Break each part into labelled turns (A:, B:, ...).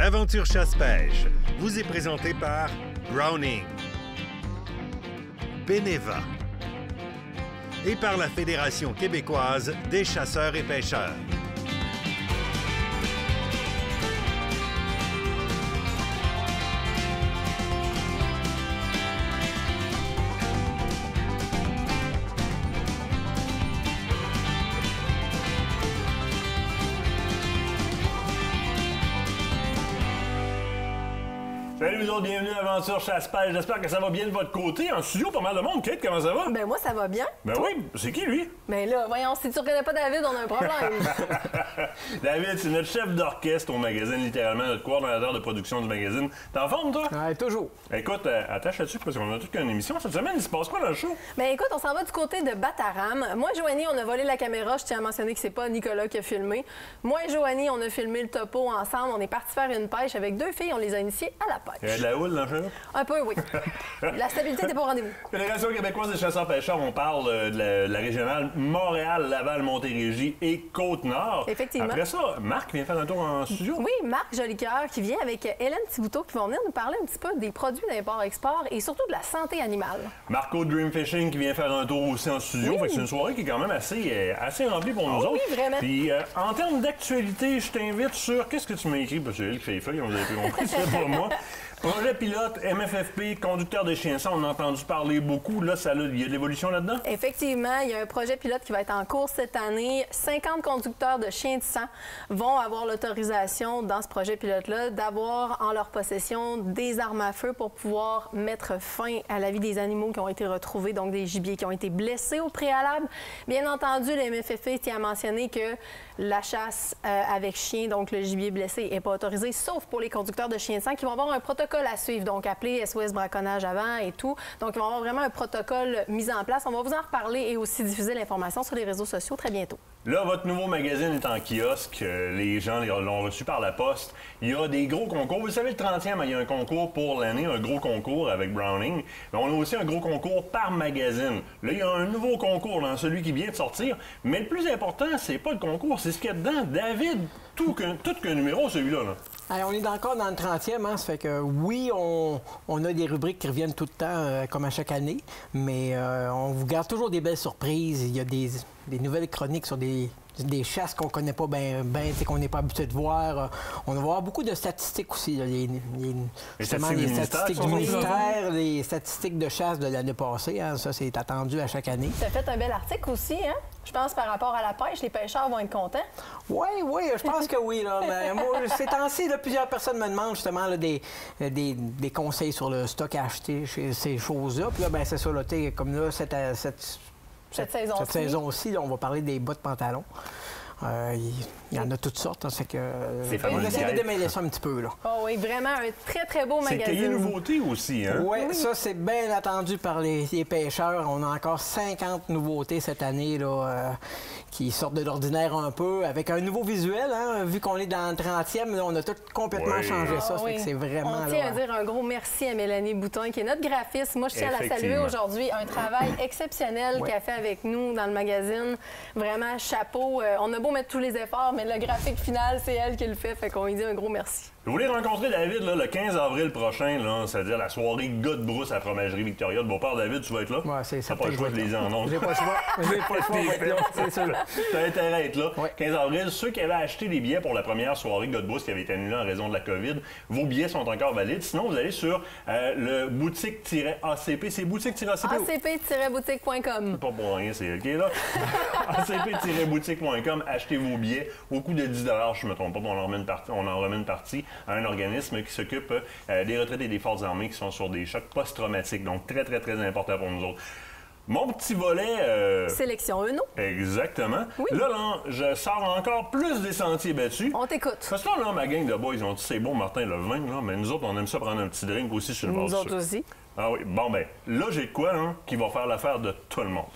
A: Aventure chasse-pêche vous est présenté par Browning, Beneva et par la Fédération québécoise des chasseurs et pêcheurs.
B: Salut vous autres, bienvenue à Aventure Chasse-Pêche. J'espère que ça va bien de votre côté. En studio, pas mal de monde. Kate, comment ça va?
C: Ben moi, ça va bien.
B: Ben oui, c'est qui lui?
C: Ben là, voyons, si tu reconnais pas David, on a un problème.
B: David, c'est notre chef d'orchestre au magazine, littéralement, notre coordonnateur de production du magazine. T'es en forme, toi?
D: Ouais, toujours.
B: Écoute, euh, attache là-dessus parce qu'on a toute une émission cette semaine. Il se passe quoi dans le show?
C: ben écoute, on s'en va du côté de Bataram. Moi et Joanie, on a volé la caméra. Je tiens à mentionner que c'est pas Nicolas qui a filmé. Moi et Joanie, on a filmé le topo ensemble. On est parti faire une pêche avec deux filles. On les a initiées à la pêche.
B: De la houle?
C: Un peu, oui. la stabilité n'était pas au rendez-vous.
B: Fédération québécoise des chasseurs-pêcheurs, on parle euh, de la, de la régionale Montréal, Laval, Montérégie et Côte-Nord.
C: Effectivement.
B: Après ça, Marc vient faire un tour en studio.
C: Oui, Marc Jolicoeur qui vient avec Hélène Thibouteau qui vont venir nous parler un petit peu des produits d'import-export et surtout de la santé animale.
B: Marco Dream Fishing qui vient faire un tour aussi en studio.
C: Oui.
B: Fait que c'est une soirée qui est quand même assez, euh, assez remplie pour nous
C: Ah
B: autres.
C: oui, vraiment.
B: Puis euh, en termes d'actualité, je t'invite sur. Qu'est-ce que tu m'as écrit? Parce que c'est elle qui fait les feuilles, vous avez pu compris, c'est pas moi. Projet pilote, MFFP, conducteur de chiens, ça, on a entendu parler beaucoup. Là, ça, il y a de l'évolution là-dedans?
C: Effectivement, il y a un projet pilote qui va être en cours cette année. 50 conducteurs de chiens de sang vont avoir l'autorisation dans ce projet pilote-là d'avoir en leur possession des armes à feu pour pouvoir mettre fin à la vie des animaux qui ont été retrouvés, donc des gibiers qui ont été blessés au préalable. Bien entendu, le MFFP tient à mentionner que la chasse euh, avec chien, donc le gibier blessé, n'est pas autorisée, sauf pour les conducteurs de chiens de sang qui vont avoir un protocole à suivre, donc appelé SOS braconnage avant et tout. Donc, ils vont avoir vraiment un protocole mis en place. On va vous en reparler et aussi diffuser l'information sur les réseaux sociaux très bientôt.
B: Là, votre nouveau magazine est en kiosque. euh, Les gens l'ont reçu par la poste. Il y a des gros concours. Vous savez, le 30e, il y a un concours pour l'année, un gros concours avec Browning. Mais on a aussi un gros concours par magazine. Là, il y a un nouveau concours dans celui qui vient de sortir. Mais le plus important, c'est pas le concours, c'est ce qu'il y a dedans. David, tout qu'un qu'un numéro, celui-là. là.
D: On est encore dans le 30e, hein, ça fait que oui, on, a des rubriques qui reviennent tout le temps, euh, comme à chaque année, mais euh, on vous garde toujours des belles surprises. Il y a des nouvelles chroniques sur des, des chasses qu'on connaît pas bien, ben, qu'on n'est pas habitué de voir. Euh, On va voir beaucoup de statistiques aussi, là, les, les- justement
B: statistiques
D: les
B: du
D: statistiques
B: ministère
D: du ministère, les statistiques de chasse de l'année passée. hein, ça, c'est attendu à chaque année.
C: Tu as fait un bel article aussi, hein? Je pense par rapport à la pêche, les pêcheurs vont être contents.
D: Oui, oui, je pense que oui. Là. Mais moi, ces temps-ci, plusieurs personnes me demandent justement là, des, euh, des, des conseils sur le stock à acheter chez ces choses-là. Puis là, ben, c'est ça, là, tu sais, comme là, cette, euh, cette,
C: Cette saison-ci.
D: cette saison-ci, là, on va parler des bas de pantalon. Euh, Il il y en a toutes sortes. hein, que, euh,
B: C'est fameux
D: on essaie de démêler ça un petit peu. Là.
C: Oh oui, vraiment un très, très beau
B: C'est le cahier
C: magazine.
B: nouveauté aussi, hein?
D: Oui, ça, c'est bien attendu par les, les pêcheurs. On a encore 50 nouveautés cette année là, euh, qui sortent de l'ordinaire un peu, avec un nouveau visuel. hein. Vu qu'on est dans le 30e, là, on a tout complètement
B: Oui.
D: changé ça.
C: Ah
D: ça
C: oui.
D: c'est vraiment...
C: On tient
D: là,
C: à dire un gros merci à Mélanie Bouton, qui est notre graphiste. Moi, je tiens à la saluer aujourd'hui. Un travail exceptionnel
D: Ouais.
C: qu'elle fait avec nous dans le magazine. Vraiment, chapeau. Euh, on a beau mettre tous les efforts, mais le graphique final, c'est elle qui le fait. Fait qu'on lui dit un gros merci.
B: Vous voulez rencontrer David là, le 15 avril prochain, là, c'est-à-dire la soirée de brousse à la fromagerie Victoria de Beauport. David, tu vas être là?
D: Ouais, c'est
B: T'as
D: certain
B: pas le choix
D: je
B: de
D: vais
B: les en.
D: J'ai pas le choix. J'ai pas le choix, on va être là, c'est sûr.
B: T'as intérêt à être là.
D: Ouais.
B: 15 avril, ceux qui avaient acheté des billets pour la première soirée God Boost qui avait été annulée en raison de la COVID, vos billets sont encore valides. Sinon, vous allez sur euh, le boutique-ACP. C'est boutique-ACP ou-
C: acp-boutique.com.
B: pas pour rien, c'est OK, là. acp-boutique.com, achetez vos billets au coût de 10 je ne me trompe pas, on en remet une partie, on en remet une partie à un organisme qui s'occupe euh, des retraités des forces armées qui sont sur des chocs post-traumatiques. Donc, très, très, très important pour nous autres. Mon petit volet... euh,
C: Sélection Uno.
B: Exactement.
C: Oui.
B: Là, là, je sors encore plus des sentiers battus.
C: On t'écoute.
B: Parce que là, là, ma gang de boys, ils ont dit c'est bon, Martin, le vin, là, mais nous autres, on aime ça prendre un petit drink aussi sur le bord
C: Nous autres aussi.
B: Ah oui, bon ben, là j'ai de quoi hein, qui va faire l'affaire de tout le monde.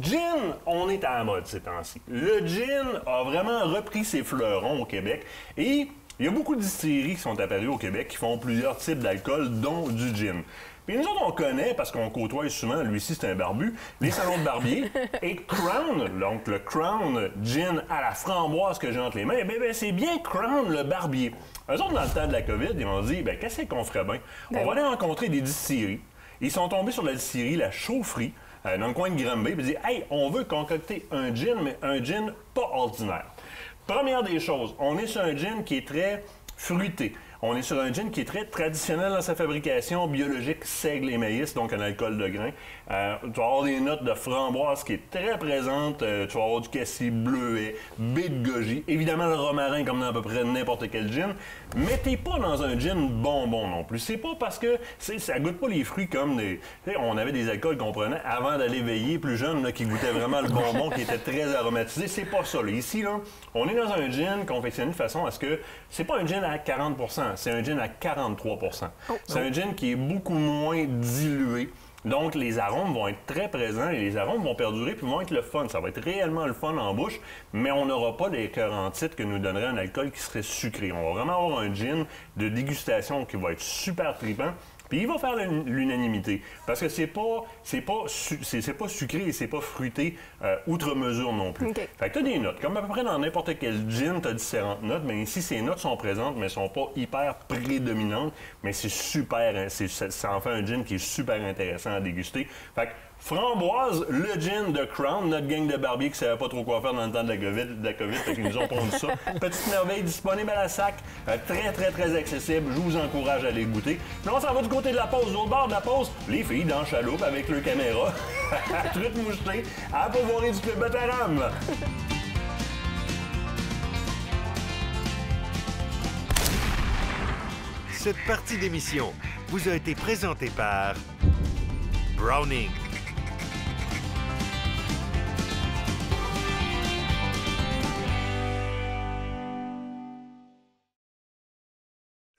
B: Gin, on est à la mode ces temps-ci. Le gin a vraiment repris ses fleurons au Québec et Il y a beaucoup de distilleries qui sont apparues au Québec qui font plusieurs types d'alcool, dont du gin. Puis nous autres, on connaît, parce qu'on côtoie souvent, lui ci c'est un barbu, les salons de barbier. et Crown, donc le Crown Gin à la framboise que j'ai entre les mains, eh bien, ben, c'est bien Crown le barbier. Eux autres, dans le temps de la COVID, ils m'ont dit, ben, qu'est-ce qu'on ferait bien? On va aller rencontrer des distilleries. Ils sont tombés sur la distillerie La Chaufferie, euh, dans le coin de Granby, puis ils disent, hey, on veut concocter un gin, mais un gin pas ordinaire. Première des choses, on est sur un gin qui est très fruité. On est sur un gin qui est très traditionnel dans sa fabrication, biologique, seigle et maïs, donc un alcool de grain. Euh, tu vas avoir des notes de framboise qui est très présente. Euh, tu vas avoir du cassis bleuet, baie de goji, évidemment le romarin comme dans à peu près n'importe quel gin. Mais t'es pas dans un gin bonbon non plus. C'est pas parce que ça goûte pas les fruits comme des. On avait des alcools qu'on prenait avant d'aller veiller plus jeune, là, qui goûtaient vraiment le bonbon, qui était très aromatisé. C'est pas ça. Ici, là, on est dans un gin confectionné de façon à ce que c'est pas un gin à 40% c'est un gin à 43% C'est un gin qui est beaucoup moins dilué. Donc, les arômes vont être très présents et les arômes vont perdurer puis vont être le fun. Ça va être réellement le fun en bouche, mais on n'aura pas les cœurs en titre que nous donnerait un alcool qui serait sucré. On va vraiment avoir un gin de dégustation qui va être super tripant puis il va faire l'unanimité. Parce que c'est pas, c'est pas, c'est, pas sucré et c'est pas fruité euh, outre mesure non plus. Fait que tu as des notes. Comme à peu près dans n'importe quel gin, tu as différentes notes. Mais ici, ces notes sont présentes, mais elles sont pas hyper prédominantes. Mais c'est super, hein, ça, en fait un gin qui est super intéressant à déguster. Fait que Framboise, le gin de Crown, notre gang de barbiers qui ne savait pas trop quoi faire dans le temps de la COVID, de la COVID fait qu'ils nous ont pondu ça. Petite merveille disponible à la sac, euh, très très très accessible. Je vous encourage à aller goûter. Mais on s'en va du côté de la pause, au bord de la pause, les filles dans chaloupe avec leur caméra, truc moucheté, à pouvoir du club Bataram.
A: Cette partie d'émission vous a été présentée par Browning.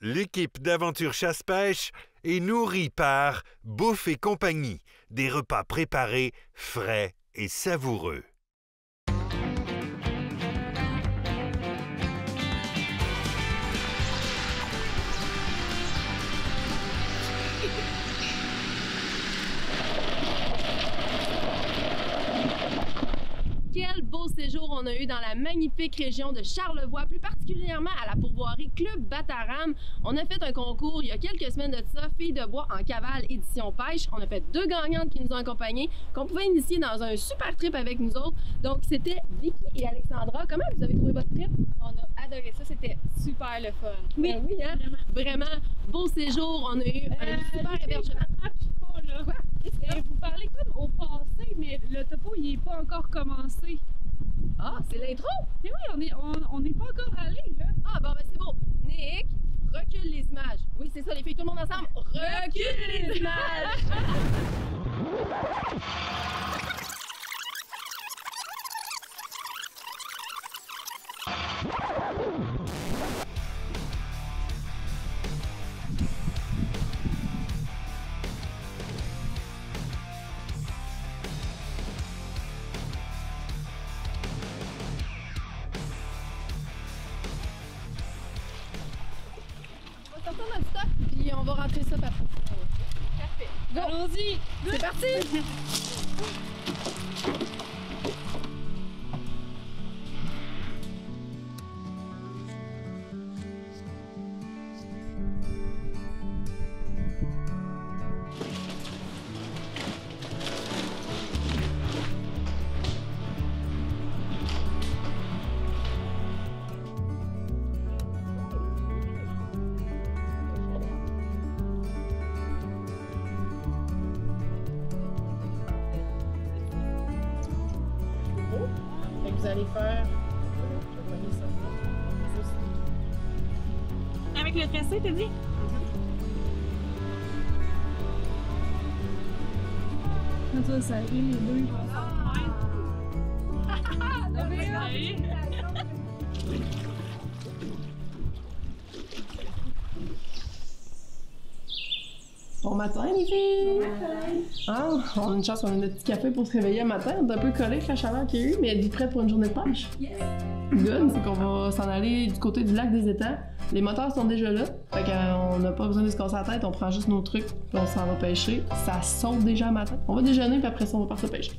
A: L'équipe d'Aventure Chasse-Pêche est nourrie par Bouffe et compagnie, des repas préparés, frais et savoureux.
C: Quel beau séjour on a eu dans la magnifique région de Charlevoix, plus particulièrement à la pourvoirie Club Bataram. On a fait un concours il y a quelques semaines de ça, Filles de bois en cavale édition pêche. On a fait deux gagnantes qui nous ont accompagnés, qu'on pouvait initier dans un super trip avec nous autres. Donc c'était Vicky et Alexandra. Comment vous avez trouvé votre trip?
E: On a adoré ça, c'était super le fun.
C: Oui, ben oui, hein? Vraiment. beau séjour. On a eu un euh, super hébergement.
E: Vous parlez comme au mais le topo, il n'est pas encore commencé.
C: Ah, c'est l'intro?
E: Mais oui, on n'est on, on pas encore allé, là.
C: Ah, bon, ben c'est beau. Nick, recule les images. Oui, c'est ça, les filles, tout le monde ensemble. Recule les images!
E: Deux.
C: Bon matin, les filles! Ah, on a une chance, on a notre petit café pour se réveiller le matin. On est un peu collé avec la chaleur qu'il y a eu, mais elle est prête pour une journée de pêche. Yes! Good, c'est qu'on va s'en aller du côté du lac des Étangs. Les moteurs sont déjà là. Fait qu'on n'a pas besoin de se casser la tête. On prend juste nos trucs, puis on s'en va pêcher. Ça saute déjà matin. On va déjeuner, puis après ça, on va partir pêcher.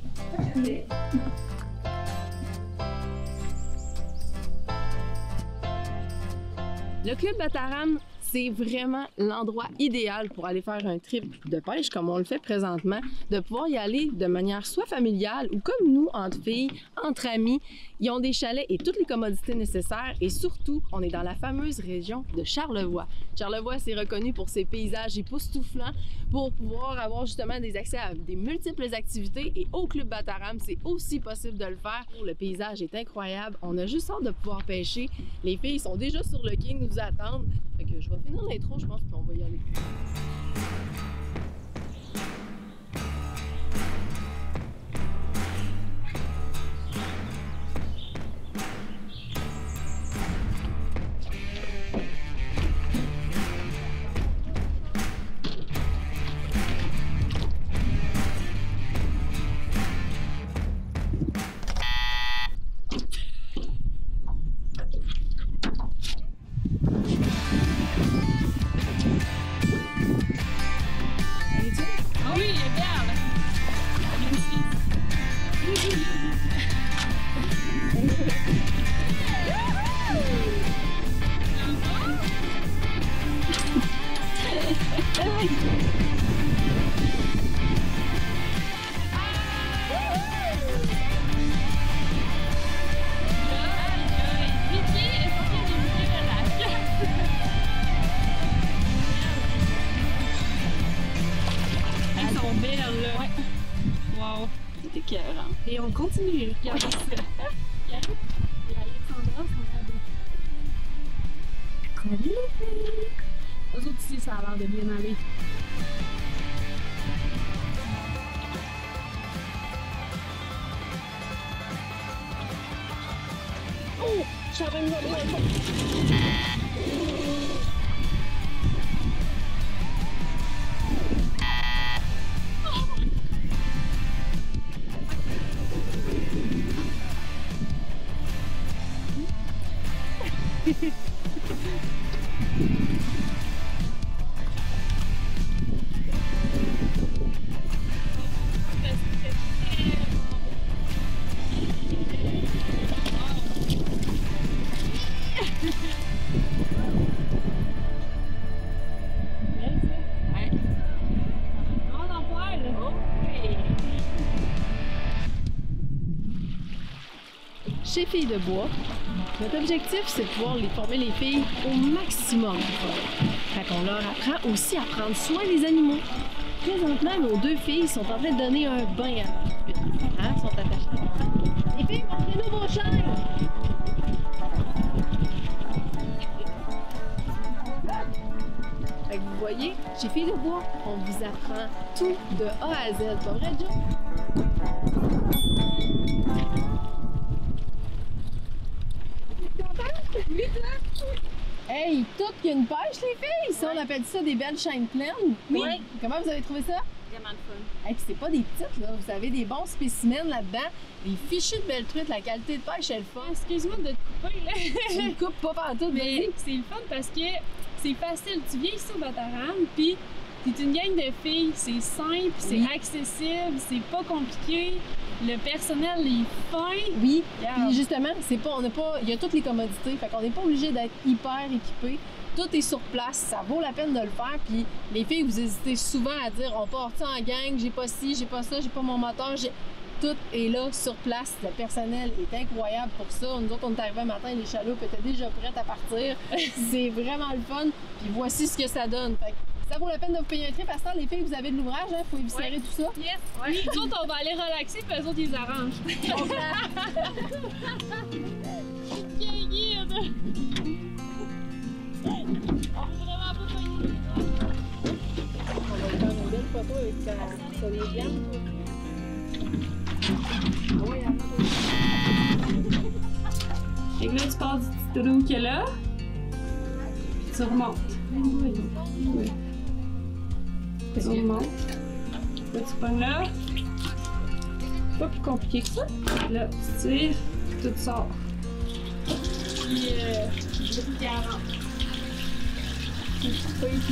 C: Le club Bataram, c'est vraiment l'endroit idéal pour aller faire un trip de pêche comme on le fait présentement, de pouvoir y aller de manière soit familiale ou comme nous, entre filles, entre amis. Ils ont des chalets et toutes les commodités nécessaires et surtout, on est dans la fameuse région de Charlevoix. Charlevoix, c'est reconnu pour ses paysages époustouflants, pour pouvoir avoir justement des accès à des multiples activités et au Club Bataram, c'est aussi possible de le faire. Le paysage est incroyable, on a juste hâte de pouvoir pêcher. Les filles sont déjà sur le quai, nous attendent. Je vais finir l'intro, je pense, puis on va y aller. Chez Filles de Bois, notre objectif, c'est de pouvoir les former les filles au maximum. Fait qu'on leur apprend aussi à prendre soin des animaux. Présentement, nos deux filles sont en train de donner un bain à hein, sont attachées. Les filles, montrez-nous vos chaînes! Fait que vous voyez, chez Filles de Bois, on vous apprend tout de A à Z. Pas vrai, Joe? Qu'il y a une pêche, les filles! Ça, on appelle ça des belles chaînes pleines.
F: Oui.
C: Comment vous avez trouvé ça?
F: Vraiment le fun.
C: Hey, puis c'est pas des petites, là. Vous avez des bons spécimens là-dedans. Des fichus de belles truites, la qualité de pêche, elle est le fun.
F: Excuse-moi de te couper là.
C: Tu me coupes pas partout,
F: Mais c'est le fun parce que c'est facile. Tu viens ici au Bataram, puis t'es une gang de filles. C'est simple, c'est
C: Oui.
F: accessible, c'est pas compliqué. Le personnel est fin.
C: oui. Puis justement, c'est pas, on n'a pas, il y a toutes les commodités. Fait qu'on n'est pas obligé d'être hyper équipé. Tout est sur place, ça vaut la peine de le faire. Puis les filles, vous hésitez souvent à dire on part en gang, j'ai pas ci, j'ai pas ça, j'ai pas mon moteur, j'ai. Tout est là sur place. Le personnel est incroyable pour ça. Nous autres, on est arrivés un matin, les chaloupes étaient déjà prêtes à partir. c'est vraiment le fun. Puis voici ce que ça donne. Fait que ça vaut la peine de vous payer un trip. À ce temps, les filles, vous avez de l'ouvrage, hein? Faut éviscérer
F: Ouais.
C: tout ça.
F: Yes. Oui, nous autres, on va aller relaxer, puis eux autres, ils arrangent. Fait que là, tu pars du petit trou qu'il y a là, tu remontes. Oui. Tu remontes. Là, tu pognes là. Pas plus compliqué que ça. Là, tu tires, tout sort. Puis, euh, là, tu rentres.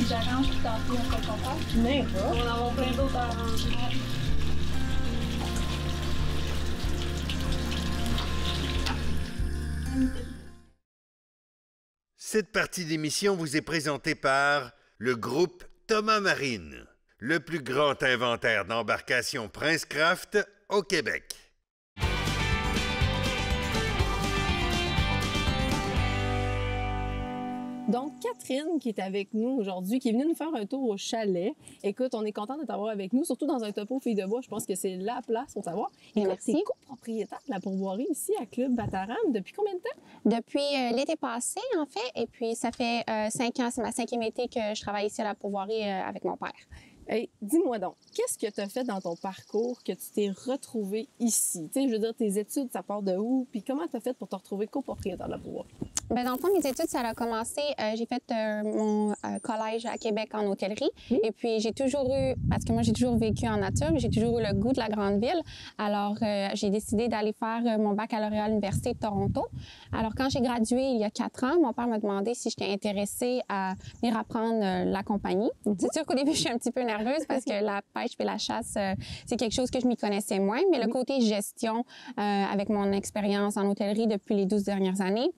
F: J'arrange on fait en plein d'autres à.
A: Cette partie d'émission vous est présentée par le groupe Thomas Marine, le plus grand inventaire d'embarcations Princecraft au Québec.
C: Donc, Catherine, qui est avec nous aujourd'hui, qui est venue nous faire un tour au chalet. Écoute, on est content de t'avoir avec nous, surtout dans un topo Fille de Bois. Je pense que c'est la place pour t'avoir.
G: Merci.
C: t'es copropriétaire de la pourvoirie ici à Club Bataram. Depuis combien de temps?
G: Depuis euh, l'été passé, en fait, et puis ça fait euh, cinq ans, c'est ma cinquième été que je travaille ici à la pourvoirie euh, avec mon père.
C: Hey, dis-moi donc, qu'est-ce que tu as fait dans ton parcours que tu t'es retrouvé ici? Tu sais, je veux dire, tes études, ça part de où? Puis comment tu as fait pour te retrouver copropriétaire de la pourvoirie?
G: Ben, dans le fond, mes études, ça a commencé. euh, j'ai fait euh, mon euh, collège à Québec en hôtellerie. Et puis, j'ai toujours eu, parce que moi, j'ai toujours vécu en nature, mais j'ai toujours eu le goût de la grande ville. Alors, j'ai décidé d'aller faire mon baccalauréat à l'Université de Toronto. Alors, quand j'ai gradué il y a quatre ans, mon père m'a demandé si j'étais intéressée à venir apprendre la compagnie. C'est sûr qu'au début, je suis un petit peu nerveuse parce que la pêche et la chasse, c'est quelque chose que je m'y connaissais moins. Mais le côté gestion, avec mon expérience en hôtellerie depuis les 12 dernières années,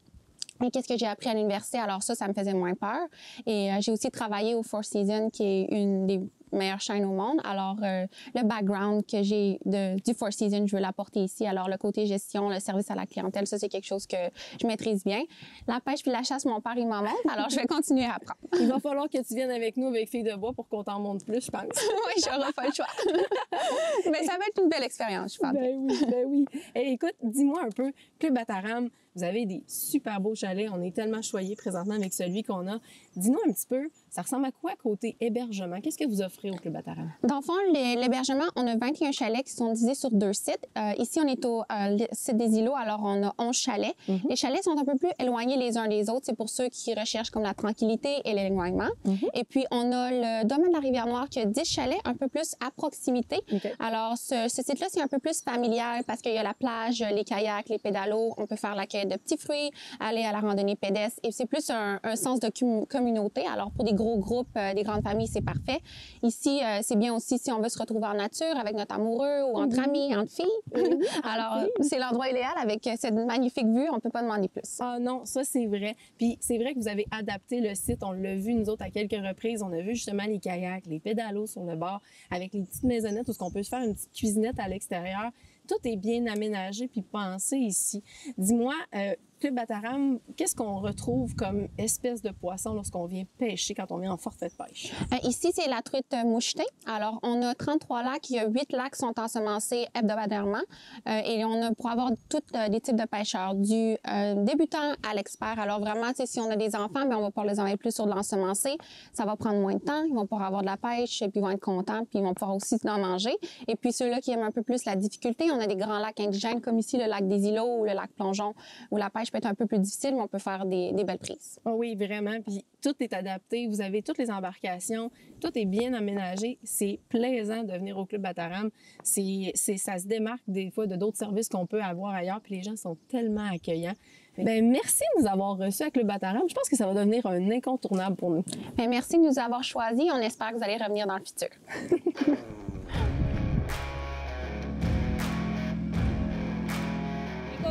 G: et qu'est-ce que j'ai appris à l'université? Alors ça, ça me faisait moins peur. Et euh, j'ai aussi travaillé au Four Seasons, qui est une des meilleures chaînes au monde. Alors, euh, le background que j'ai du Four Seasons, je veux l'apporter ici. Alors, le côté gestion, le service à la clientèle, ça, c'est quelque chose que je maîtrise bien. La pêche puis la chasse, mon père, il m'en montre. Alors, je vais continuer à apprendre.
C: Il va falloir que tu viennes avec nous avec Fille de Bois pour qu'on t'en montre plus, je pense.
G: oui, j'aurai pas le choix. Mais ça va être une belle expérience, je pense.
C: Ben oui, ben oui. Hey, écoute, dis-moi un peu, Club Bataram, vous avez des super beaux chalets. On est tellement choyés présentement avec celui qu'on a. Dis-nous un petit peu, ça ressemble à quoi côté hébergement? Qu'est-ce que vous offrez au Club Bataram?
G: Dans le fond, l'hébergement, on a 21 chalets qui sont divisés sur deux sites. Euh, ici, on est au euh, site des îlots, alors on a 11 chalets. Les chalets sont un peu plus éloignés les uns des autres. C'est pour ceux qui recherchent comme la tranquillité et l'éloignement. Et puis, on a le domaine de la Rivière-Noire qui a 10 chalets un peu plus à proximité.
C: OK.
G: Alors, ce, ce site-là, c'est un peu plus familial parce qu'il y a la plage, les kayaks, les pédalos. On peut faire la de petits fruits, aller à la randonnée pédestre. Et c'est plus un, un sens de communauté. Alors, pour des gros groupes, euh, des grandes familles, c'est parfait. Ici, euh, c'est bien aussi si on veut se retrouver en nature avec notre amoureux ou entre amis, entre filles. Alors, c'est l'endroit idéal avec cette magnifique vue. On peut pas demander plus.
C: Ah non, ça c'est vrai. Puis c'est vrai que vous avez adapté le site. On l'a vu nous autres à quelques reprises. On a vu justement les kayaks, les pédalos sur le bord, avec les petites maisonnettes où on peut se faire une petite cuisinette à l'extérieur. Tout est bien aménagé puis pensé ici. Dis-moi, euh, Club Bataram, qu'est-ce qu'on retrouve comme espèce de poisson lorsqu'on vient pêcher quand on vient en forfait de pêche?
G: Euh, ici, c'est la truite euh, mouchetée. Alors, on a 33 lacs. Il y a 8 lacs qui sont ensemencés hebdomadairement. Euh, et on a pour avoir tous des types de pêcheurs, du débutant à l'expert. Alors, vraiment, si on a des enfants, bien, on va pouvoir les envoyer plus sur de l'ensemencé. Ça va prendre moins de temps. Ils vont pouvoir avoir de la pêche, puis ils vont être contents, puis ils vont pouvoir aussi en manger. Et puis, ceux-là qui aiment un peu plus la difficulté, on a des grands lacs indigènes, comme ici, le lac des îlots ou le lac Plongeon, où la pêche peut être un peu plus difficile, mais on peut faire des, des belles prises.
C: Ah oui, vraiment. Puis tout est adapté. Vous avez toutes les embarcations. Tout est bien aménagé. C'est plaisant de venir au Club Bataram. C'est, c'est, ça se démarque des fois de d'autres services qu'on peut avoir ailleurs. Puis les gens sont tellement accueillants. Ben, merci de nous avoir reçus à Club Bataram. Je pense que ça va devenir un incontournable pour nous.
G: Bien, merci de nous avoir choisis. On espère que vous allez revenir dans le futur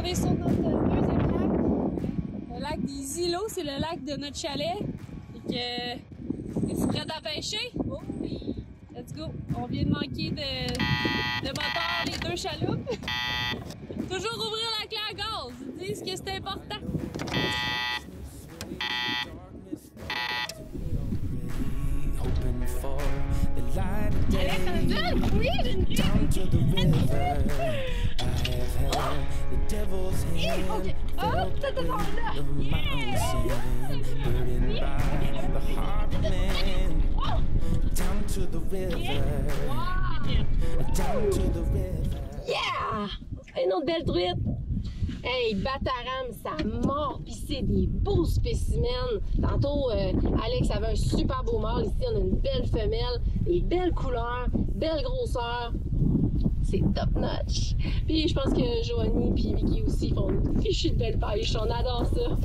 F: est sur notre deuxième lac. Le lac des îlots, c'est le lac de notre chalet. Fait que. Es-tu prête à pêcher? Oh oui! Let's go! On vient de manquer de, de moteur, les deux chaloupes. Toujours ouvrir la clé à gaz. Ils disent que c'est important.
H: Down to the man. Down to.
I: Yeah! Une autre belle truite! Hey, Bataram, ça mord, pis c'est des beaux spécimens. Tantôt, euh, Alex avait un super beau mâle. Ici, on a une belle femelle, des belles couleurs, belle grosseur. C'est top notch. Puis je pense que Joanie puis Vicky aussi font une fichue de belle pêche. On adore ça.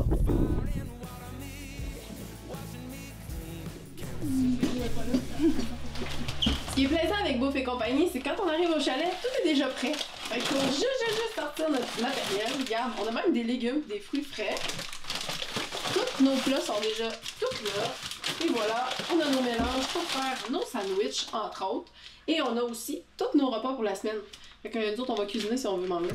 C: Ce qui est plaisant avec Bouffe et compagnie, c'est quand on arrive au chalet, tout est déjà prêt. Fait qu'il faut juste, juste, juste sortir notre matériel. Regarde, on a même des légumes, des fruits frais. Tous nos plats sont déjà tout là. Et voilà, on a nos mélanges pour faire nos sandwichs, entre autres. Et on a aussi tous nos repas pour la semaine. Fait que nous autres, on va cuisiner si on veut manger.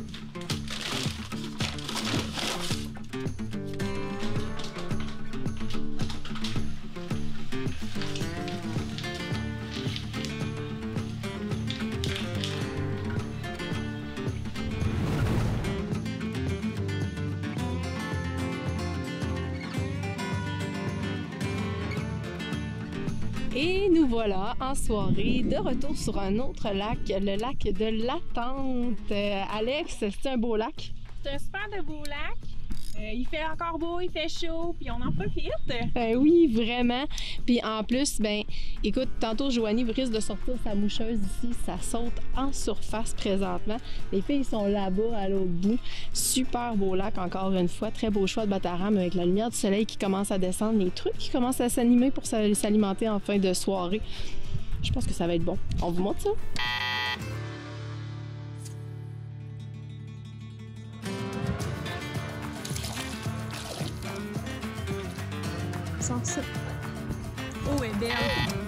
C: Nous voilà en soirée de retour sur un autre lac, le lac de l'Attente. Euh, Alex, c'est un beau lac?
F: C'est un super de beau lac. Euh, il fait encore beau, il fait chaud, puis on en profite.
C: Euh, oui, vraiment. Puis en plus, ben, écoute, tantôt Joanie risque de sortir sa moucheuse ici. Ça saute en surface présentement. Les filles sont là-bas à l'autre bout. Super beau lac, encore une fois. Très beau choix de Bataram avec la lumière du soleil qui commence à descendre, les trucs qui commencent à s'animer pour s'alimenter en fin de soirée. Je pense que ça va être bon. On vous montre ça?
F: Sens ça. Oh, elle est belle.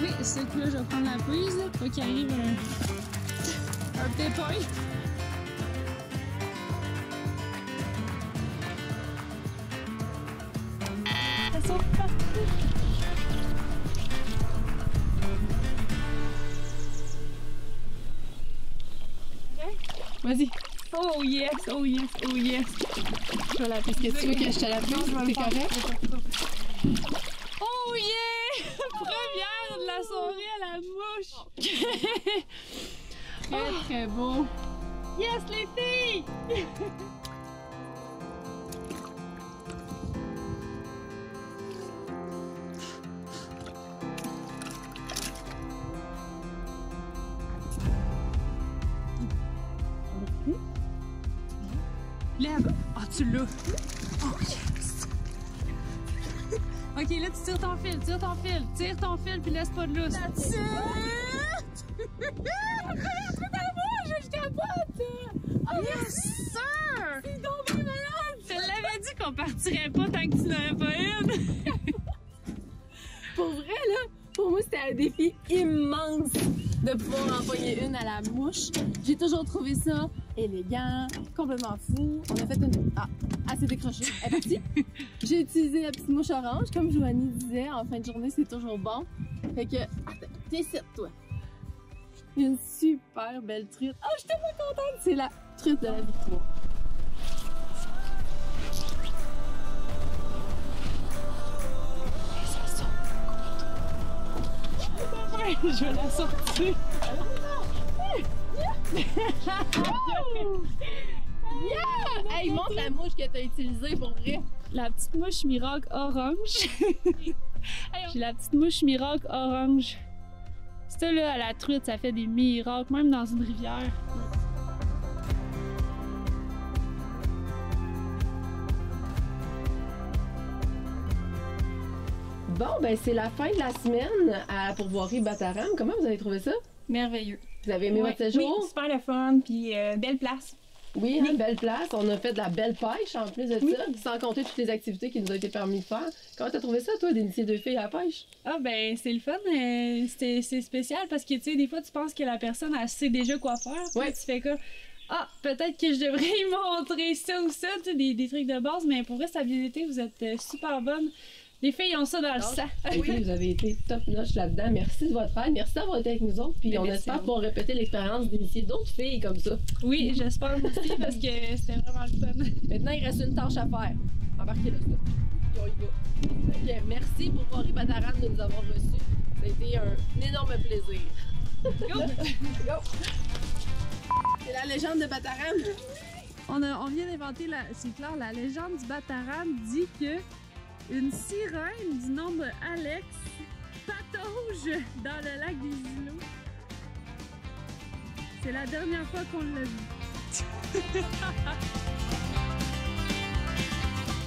F: Oui, c'est que là, je vais prendre la prise, là, pour qu'il arrive un, un pépin.
C: Vas-y.
F: Oh yes, oh yes, oh yes.
C: Je vais la que tu veux que je te la prise? C'est correct?
F: Oh yeah! Première de la soirée à la mouche! très très beau. Yes les filles! Lève! Ah, tu l'as! Là, tu tires ton fil, tire ton fil, tire ton fil, puis laisse pas de lousse. That's it! Je capote! Oh yes, sir! C'est donc bien malade! Je l'avais dit qu'on partirait pas tant que tu n'aurais pas une!
C: Pour vrai, là, pour moi, c'était un défi immense de pouvoir envoyer une à la mouche. J'ai toujours trouvé ça élégant, complètement fou. On a fait une... Ah, elle s'est décrochée. Elle est partie. J'ai utilisé la petite mouche orange. Comme Joanie disait, en fin de journée, c'est toujours bon. Fait que... Attends, ici, toi. Une super belle truite. Ah, je suis tellement contente! C'est la truite de la victoire.
F: Je vais la sortir!
C: Yeah! Hey, montre la mouche que t'as utilisée pour vrai.
F: La petite mouche miracle orange. J'ai la petite mouche miracle orange. Ça là, à la truite, ça fait des miracles, même dans une rivière.
C: Bon, ben c'est la fin de la semaine à la pourvoirie Bataram. Comment vous avez trouvé ça?
F: Merveilleux.
C: Vous avez aimé votre séjour?
F: Oui, super le fun, puis euh, belle place.
C: Oui, une belle place. On a fait de la belle pêche en plus de ça, sans compter toutes les activités qui nous ont été permis de faire. Comment t'as trouvé ça, toi, d'initier deux filles à la pêche?
F: Ah ben c'est le fun, euh, c'était- c'est spécial parce que tu sais des fois tu penses que la personne elle sait déjà quoi faire, puis
C: Ouais.
F: tu fais quoi ah, peut-être que je devrais y montrer ça ou ça, tu sais, des, des trucs de base, mais pour vrai, ça a bien été, vous êtes euh, super bonnes. Les filles ont ça dans le.
C: Les filles, vous avez été top notch là-dedans. Merci de votre aide. Merci d'avoir été avec nous autres. Puis on espère pouvoir répéter l'expérience d'initier d'autres filles comme ça.
F: Oui, j'espère aussi parce que c'était vraiment le fun.
C: Maintenant, il reste une tâche à faire. Embarquez là, stop. Puis on y va. Fait que merci pour Rory Bataran de nous avoir reçus. Ça a été un énorme plaisir.
F: Go!
C: Go! C'est la légende de Bataran.
F: On, a- on vient d'inventer, la- c'est clair, la légende du Bataran dit que une sirène du nom de Alex patauge dans le lac des îlots. C'est la dernière fois qu'on l'a vu.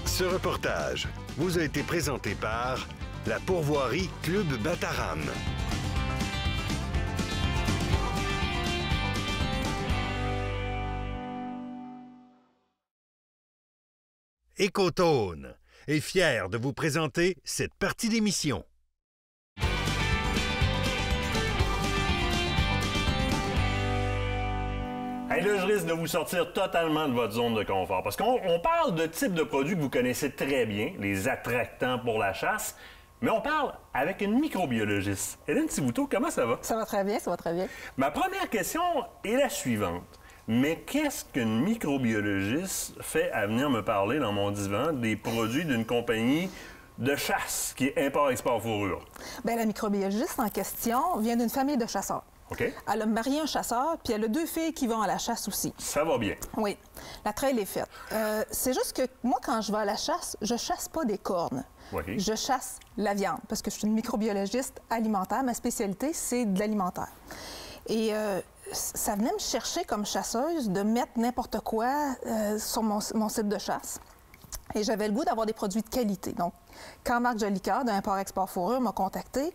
A: Ce reportage vous a été présenté par la pourvoirie Club Bataram. Écotone est fier de vous présenter cette partie d'émission.
B: Hey, là, je risque de vous sortir totalement de votre zone de confort. Parce qu'on on parle de types de produits que vous connaissez très bien, les attractants pour la chasse, mais on parle avec une microbiologiste. Hélène Thibouteau, comment ça va?
J: Ça va très bien, ça va très bien.
B: Ma première question est la suivante. Mais qu'est-ce qu'une microbiologiste fait à venir me parler dans mon divan des produits d'une compagnie de chasse qui est import-export fourrure?
J: Bien, la microbiologiste en question vient d'une famille de chasseurs.
B: OK?
J: Elle a marié un chasseur, puis elle a deux filles qui vont à la chasse aussi.
B: Ça va bien.
J: Oui, la trail est faite. Euh, c'est juste que moi, quand je vais à la chasse, je chasse pas des cornes.
B: Oui.
J: Je chasse la viande, parce que je suis une microbiologiste alimentaire. Ma spécialité, c'est de l'alimentaire. Et euh, ça venait me chercher comme chasseuse de mettre n'importe quoi euh, sur mon, mon site de chasse. Et j'avais le goût d'avoir des produits de qualité. Donc, quand Marc Jolicoeur d'un Import-Export Fourrure m'a contacté,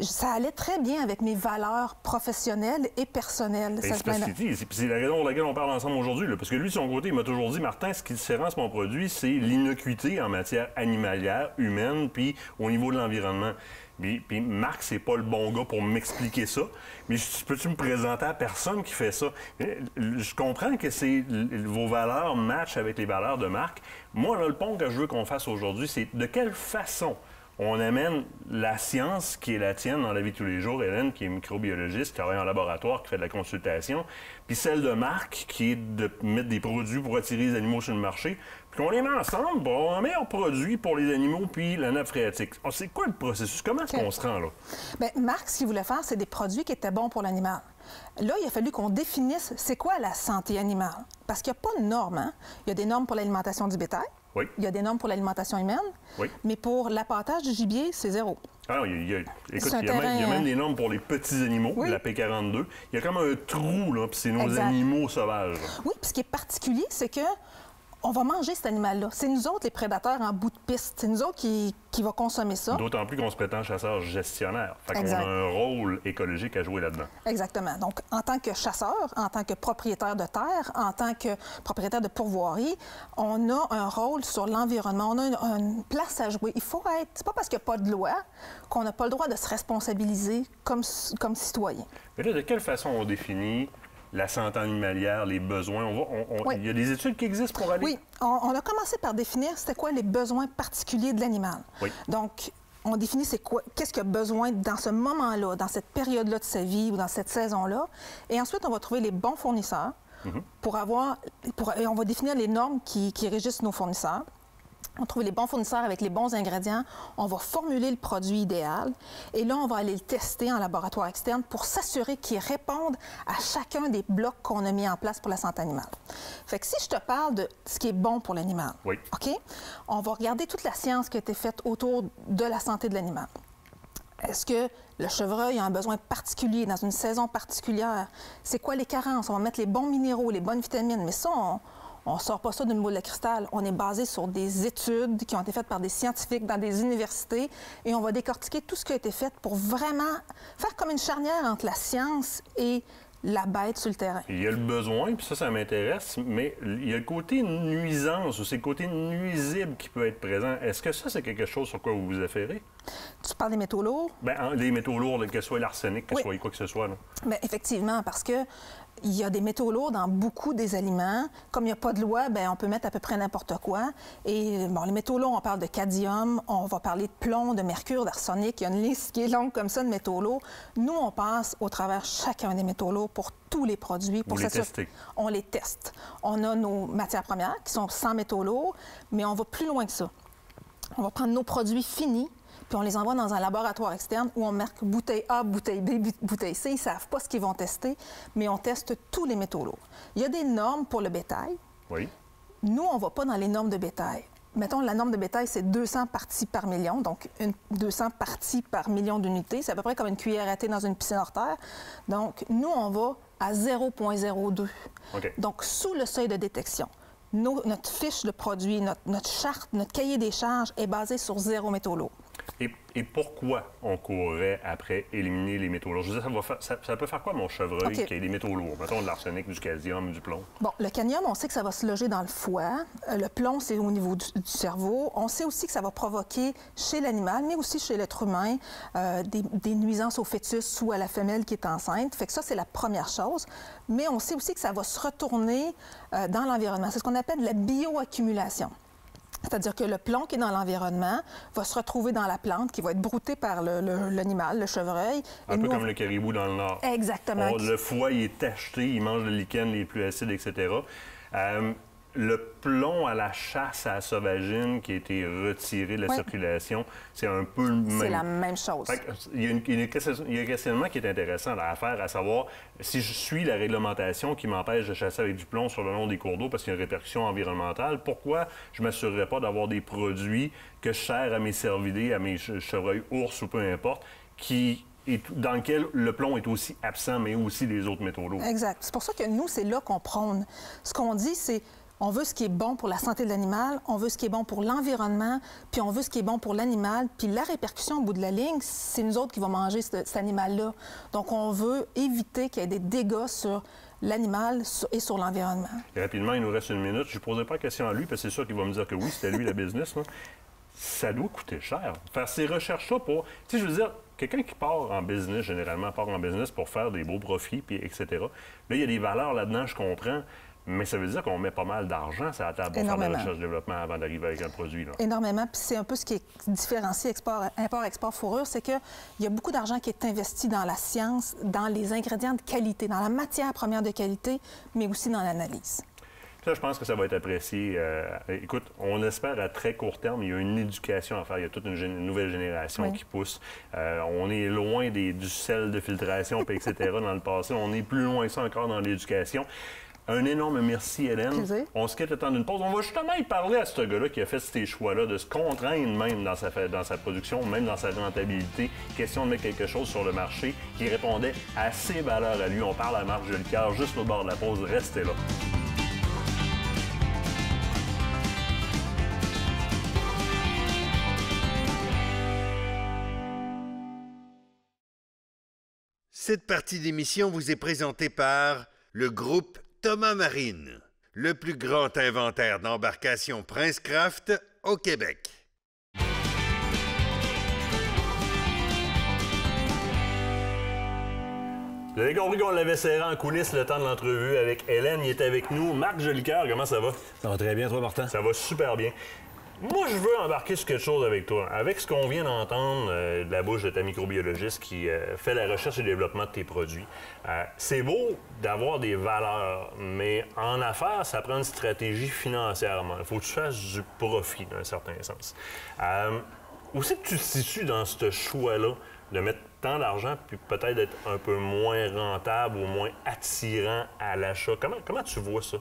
J: ça allait très bien avec mes valeurs professionnelles et personnelles.
B: Ben, c'est qu'il dit- la raison pour laquelle on parle ensemble aujourd'hui. Parce que lui, de son côté, il m'a toujours dit, Martin, ce qui différencie mon produit, c'est l'innocuité en matière animalière, humaine, puis au niveau de l'environnement. Puis, puis Marc, c'est pas le bon gars pour m'expliquer ça. Mais peux-tu me présenter à personne qui fait ça? Euh, Je comprends que c'est vos valeurs matchent avec les valeurs de Marc. Moi, là, le pont que je veux qu'on fasse aujourd'hui, c'est de quelle façon on amène la science qui est la tienne dans la vie de tous les jours, Hélène, qui est microbiologiste, qui travaille en laboratoire, qui fait de la consultation, puis celle de Marc, qui est de mettre des produits pour attirer les animaux sur le marché, puis qu'on les met ensemble pour avoir un meilleur produit pour les animaux puis la nappe phréatique. Oh, C'est quoi le processus? Comment est-ce qu'on se rend là?
J: Bien, Marc, ce qu'il voulait faire, c'est des produits qui étaient bons pour l'animal. Là, il a fallu qu'on définisse c'est quoi la santé animale. Parce qu'il n'y a pas de normes. hein. Il y a des normes pour l'alimentation du bétail.
B: Oui.
J: Il y a des normes pour l'alimentation humaine.
B: Oui.
J: Mais pour l'appâtage du gibier, c'est zéro.
B: Ah, il y a, écoute, il y même, il y a même
J: euh,
B: des normes pour les petits animaux,
J: Oui.
B: la P42. Il y a comme un trou, là, puis c'est nos
J: Exact.
B: animaux sauvages.
J: Oui, puis ce qui est particulier, c'est que on va manger cet animal-là. C'est nous autres, les prédateurs en bout de piste. C'est nous autres qui, qui va consommer ça.
B: D'autant plus qu'on se prétend chasseur gestionnaire. Fait qu'on a un rôle écologique à jouer là-dedans.
J: Exactement. Donc, en tant que chasseur, en tant que propriétaire de terre, en tant que propriétaire de pourvoirie, on a un rôle sur l'environnement. On a une, une place à jouer. Il faut être. C'est pas parce qu'il n'y a pas de loi qu'on n'a pas le droit de se responsabiliser comme, comme citoyen.
B: Mais là, de quelle façon on définit la santé animalière, les besoins? On va, on- on-
J: Oui.
B: Il y a des études qui existent pour aller...
J: Oui, on, on a commencé par définir c'était quoi les besoins particuliers de l'animal.
B: Oui.
J: Donc, on définit c'est quoi, qu'est-ce qu'il a besoin dans ce moment-là, dans cette période-là de sa vie ou dans cette saison-là. Et ensuite, on va trouver les bons fournisseurs pour avoir, pour, et on va définir les normes qui, qui régissent nos fournisseurs. On trouve les bons fournisseurs avec les bons ingrédients. On va formuler le produit idéal. Et là, on va aller le tester en laboratoire externe pour s'assurer qu'il réponde à chacun des blocs qu'on a mis en place pour la santé animale. Fait que si je te parle de ce qui est bon pour l'animal,
B: Oui.
J: OK? On va regarder toute la science qui a été faite autour de la santé de l'animal. Est-ce que le chevreuil a un besoin particulier dans une saison particulière? C'est quoi les carences? On va mettre les bons minéraux, les bonnes vitamines. Mais ça, on ne sort pas ça d'une boule de cristal. On est basé sur des études qui ont été faites par des scientifiques dans des universités et on va décortiquer tout ce qui a été fait pour vraiment faire comme une charnière entre la science et la bête sur le terrain.
B: Il y a le besoin, puis ça, ça m'intéresse, mais il y a le côté nuisance ou c'est le côté nuisible qui peut être présent. Est-ce que ça, c'est quelque chose sur quoi vous vous affairez?
J: Tu parles des métaux lourds?
B: Ben, en- les métaux lourds, que ce soit l'arsenic, que ce
J: Oui.
B: soit quoi que ce soit. là.
J: Bien, effectivement, parce que il y a des métaux lourds dans beaucoup des aliments. Comme il n'y a pas de loi, ben on peut mettre à peu près n'importe quoi. Et bon, les métaux lourds, on parle de cadmium, on va parler de plomb, de mercure, d'arsenic. Il y a une liste qui est longue comme ça de métaux lourds. Nous, on passe au travers chacun des métaux lourds pour tous les produits. Pour
B: les testez.
J: On les teste. On a nos matières premières qui sont sans métaux lourds, mais on va plus loin que ça. On va prendre nos produits finis, puis on les envoie dans un laboratoire externe où on marque bouteille A, bouteille B, bouteille C. Ils ne savent pas ce qu'ils vont tester, mais on teste tous les métaux lourds. Il y a des normes pour le bétail.
B: Oui.
J: Nous, on ne va pas dans les normes de bétail. Mettons, la norme de bétail, c'est 200 parties par million, donc une- 200 parties par million d'unités. C'est à peu près comme une cuillère à thé dans une piscine hors terre. Donc, nous, on va à 0,02.
B: OK.
J: Donc, sous le seuil de détection. nos- notre fiche de produit, notre, notre charte, notre cahier des charges est basé sur zéro métaux lourds.
B: Et, et pourquoi on courrait après éliminer les métaux lourds? Je veux dire, ça, va faire- ça- ça peut faire quoi, mon chevreuil,
J: OK.
B: qui a des métaux lourds? Mettons de l'arsenic, du calcium, du plomb.
J: Bon, le cadmium, on sait que ça va se loger dans le foie. Euh, le plomb, c'est au niveau du, du cerveau. On sait aussi que ça va provoquer chez l'animal, mais aussi chez l'être humain, euh, des, des nuisances au fœtus ou à la femelle qui est enceinte. Fait que ça, c'est la première chose. Mais on sait aussi que ça va se retourner euh, dans l'environnement. C'est ce qu'on appelle la bioaccumulation. C'est-à-dire que le plomb qui est dans l'environnement va se retrouver dans la plante, qui va être brouté par le- le- l'animal, le, chevreuil.
B: Un
J: Et
B: peu
J: nous,
B: comme le caribou dans le Nord.
J: Exactement.
B: On- le foie, il est tacheté, il mange le lichen les plus acides, etc. Euh, le plomb à la chasse à la sauvagine qui a été retiré de la circulation, c'est un peu le même.
J: C'est la même chose.
B: Il, y a une- il y a une question- il y a un questionnement qui est intéressant à faire, à savoir si je suis la réglementation qui m'empêche de chasser avec du plomb sur le long des cours d'eau parce qu'il y a une répercussion environnementale, pourquoi je ne m'assurerais pas d'avoir des produits que je sers à mes cervidés, à mes che- chevreuils ours ou peu importe, qui est, dans lequel le plomb est aussi absent, mais aussi les autres métaux lourds?
J: Exact. C'est pour ça que nous, c'est là qu'on prône. Ce qu'on dit, c'est on veut ce qui est bon pour la santé de l'animal, on veut ce qui est bon pour l'environnement, puis on veut ce qui est bon pour l'animal. Puis la répercussion au bout de la ligne, c'est nous autres qui vont manger ce- cet animal-là. Donc, on veut éviter qu'il y ait des dégâts sur l'animal et sur l'environnement.
B: Rapidement, il nous reste une minute. Je ne poserai pas la question à lui, parce que c'est sûr qu'il va me dire que oui, c'était lui la business. Ça doit coûter cher. Faire ces recherches-là pour. Tu sais, je veux dire, quelqu'un qui part en business, généralement, part en business pour faire des beaux profits, puis etc. Là, il y a des valeurs là-dedans, je comprends. Mais ça veut dire qu'on met pas mal d'argent sur la table pour faire de la
J: Énormément.
B: recherche-développement avant d'arriver avec un produit. Là.
J: Énormément. Puis c'est un peu ce qui différencie export- import-export fourrure, c'est qu'il y a beaucoup d'argent qui est investi dans la science, dans les ingrédients de qualité, dans la matière première de qualité, mais aussi dans l'analyse.
B: Ça, je pense que ça va être apprécié. Euh, écoute, on espère à très court terme, il y a une éducation à faire. Il y a toute une, nouvelle génération
J: Oui.
B: qui pousse. Euh, on est loin des, du sel de filtration, etc. dans le passé. On est plus loin que ça encore dans l'éducation. Un énorme merci, Hélène.
J: Plaisir.
B: On se quitte le temps d'une pause. On va justement y parler à ce gars-là qui a fait ces choix-là, de se contraindre même dans sa, dans sa production, même dans sa rentabilité. Question de mettre quelque chose sur le marché qui répondait à ses valeurs à lui. On parle à Marc Jolicoeur juste au bord de la pause. Restez là.
A: Cette partie d'émission vous est présentée par le groupe Thomas Marine, le plus grand inventaire d'embarcations Princecraft au Québec.
B: Vous avez compris qu'on l'avait serré en coulisses le temps de l'entrevue avec Hélène. Il est avec nous. Marc Jolicoeur, comment ça va?
K: Ça va très bien, toi, Martin?
B: Ça va super bien. Moi, je veux embarquer sur quelque chose avec toi. Avec ce qu'on vient d'entendre euh, de la bouche de ta microbiologiste qui euh, fait la recherche et le développement de tes produits, euh, c'est beau d'avoir des valeurs, mais en affaires, ça prend une stratégie financièrement. Il faut que tu fasses du profit, d'un certain sens. Où c'est que tu te situes dans ce choix-là de mettre tant d'argent, puis peut-être d'être un peu moins rentable ou moins attirant à l'achat? Comment, comment tu vois ça?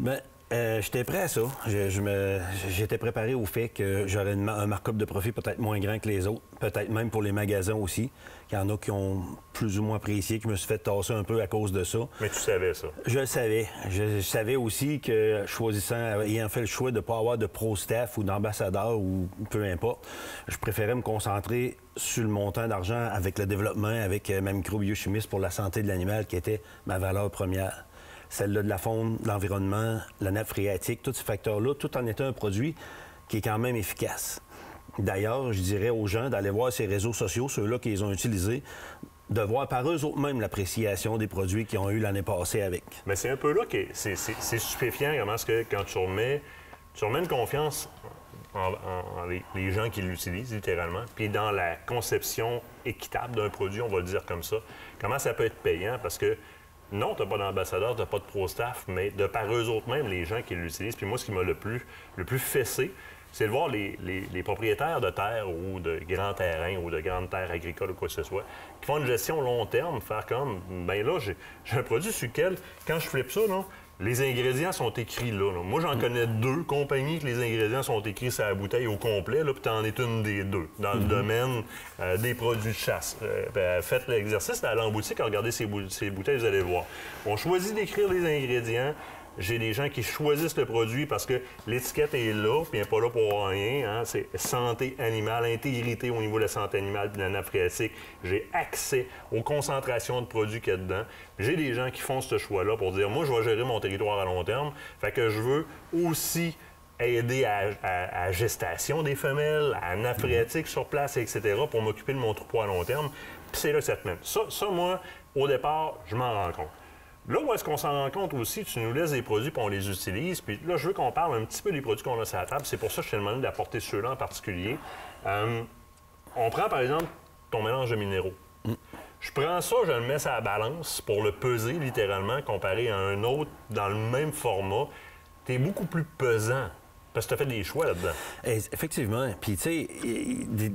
K: Ben, euh, j'étais prêt à ça. Je, je me, j'étais préparé au fait que j'aurais un markup de profit peut-être moins grand que les autres, peut-être même pour les magasins aussi. Il y en a qui ont plus ou moins apprécié, qui me suis fait tasser un peu à cause de ça.
B: Mais tu savais ça.
K: Je le savais. Je, je savais aussi que choisissant, ayant fait le choix de ne pas avoir de pro-staff ou d'ambassadeur ou peu importe, je préférais me concentrer sur le montant d'argent avec le développement, avec euh, ma microbiochimiste pour la santé de l'animal qui était ma valeur première. Celle-là de la faune, l'environnement, la nappe phréatique, tous ces facteurs-là, tout en étant un produit qui est quand même efficace. D'ailleurs, je dirais aux gens d'aller voir ces réseaux sociaux, ceux-là qu'ils ont utilisés, de voir par eux autres mêmes l'appréciation des produits qu'ils ont eu l'année passée avec.
B: Mais c'est un peu là que c'est, stupéfiant comment est-ce que quand tu remets, tu remets une confiance en, les gens qui l'utilisent littéralement, puis dans la conception équitable d'un produit, on va le dire comme ça, comment ça peut être payant? Parce que non, tu n'as pas d'ambassadeur, tu n'as pas de pro-staff, mais de par eux autres mêmes, les gens qui l'utilisent. Puis moi, ce qui m'a le plus, le plus fessé, c'est de voir les, les- propriétaires de terres ou de grands terrains ou de grandes terres agricoles ou quoi que ce soit, qui font une gestion long terme, faire comme, ben là, j'ai un produit sur lequel, quand je flippe ça, là, les ingrédients sont écrits là. là. Moi, j'en connais deux compagnies que les ingrédients sont écrits sur la bouteille au complet, là, puis t'en es une des deux, dans le domaine euh, des produits de chasse. Euh, ben, faites l'exercice, allez en boutique, regardez ces, bou- ces bouteilles, vous allez voir. On choisit d'écrire les ingrédients. J'ai des gens qui choisissent le produit parce que l'étiquette est là, puis elle n'est pas là pour rien. hein. C'est santé animale, intégrité au niveau de la santé animale et de la nappe phréatique. J'ai accès aux concentrations de produits qu'il y a dedans. J'ai des gens qui font ce choix-là pour dire, moi, je vais gérer mon territoire à long terme. Fait que je veux aussi aider à, à- à gestation des femelles, à nappe phréatique sur place, etc., pour m'occuper de mon troupeau à long terme. Puis c'est là que ça te mène. Ça, ça, moi, au départ, je m'en rends compte. Là où est-ce qu'on s'en rend compte aussi, tu nous laisses des produits puis on les utilise. Puis là, je veux qu'on parle un petit peu des produits qu'on a sur la table. C'est pour ça que je t'ai demandé d'apporter ceux-là en particulier. Euh, on prend par exemple ton mélange de minéraux. Je prends ça, je le mets sur la balance pour le peser littéralement comparé à un autre dans le même format. T'es beaucoup plus pesant parce que tu as fait des choix là-dedans.
K: Eh, Effectivement. Puis, tu sais,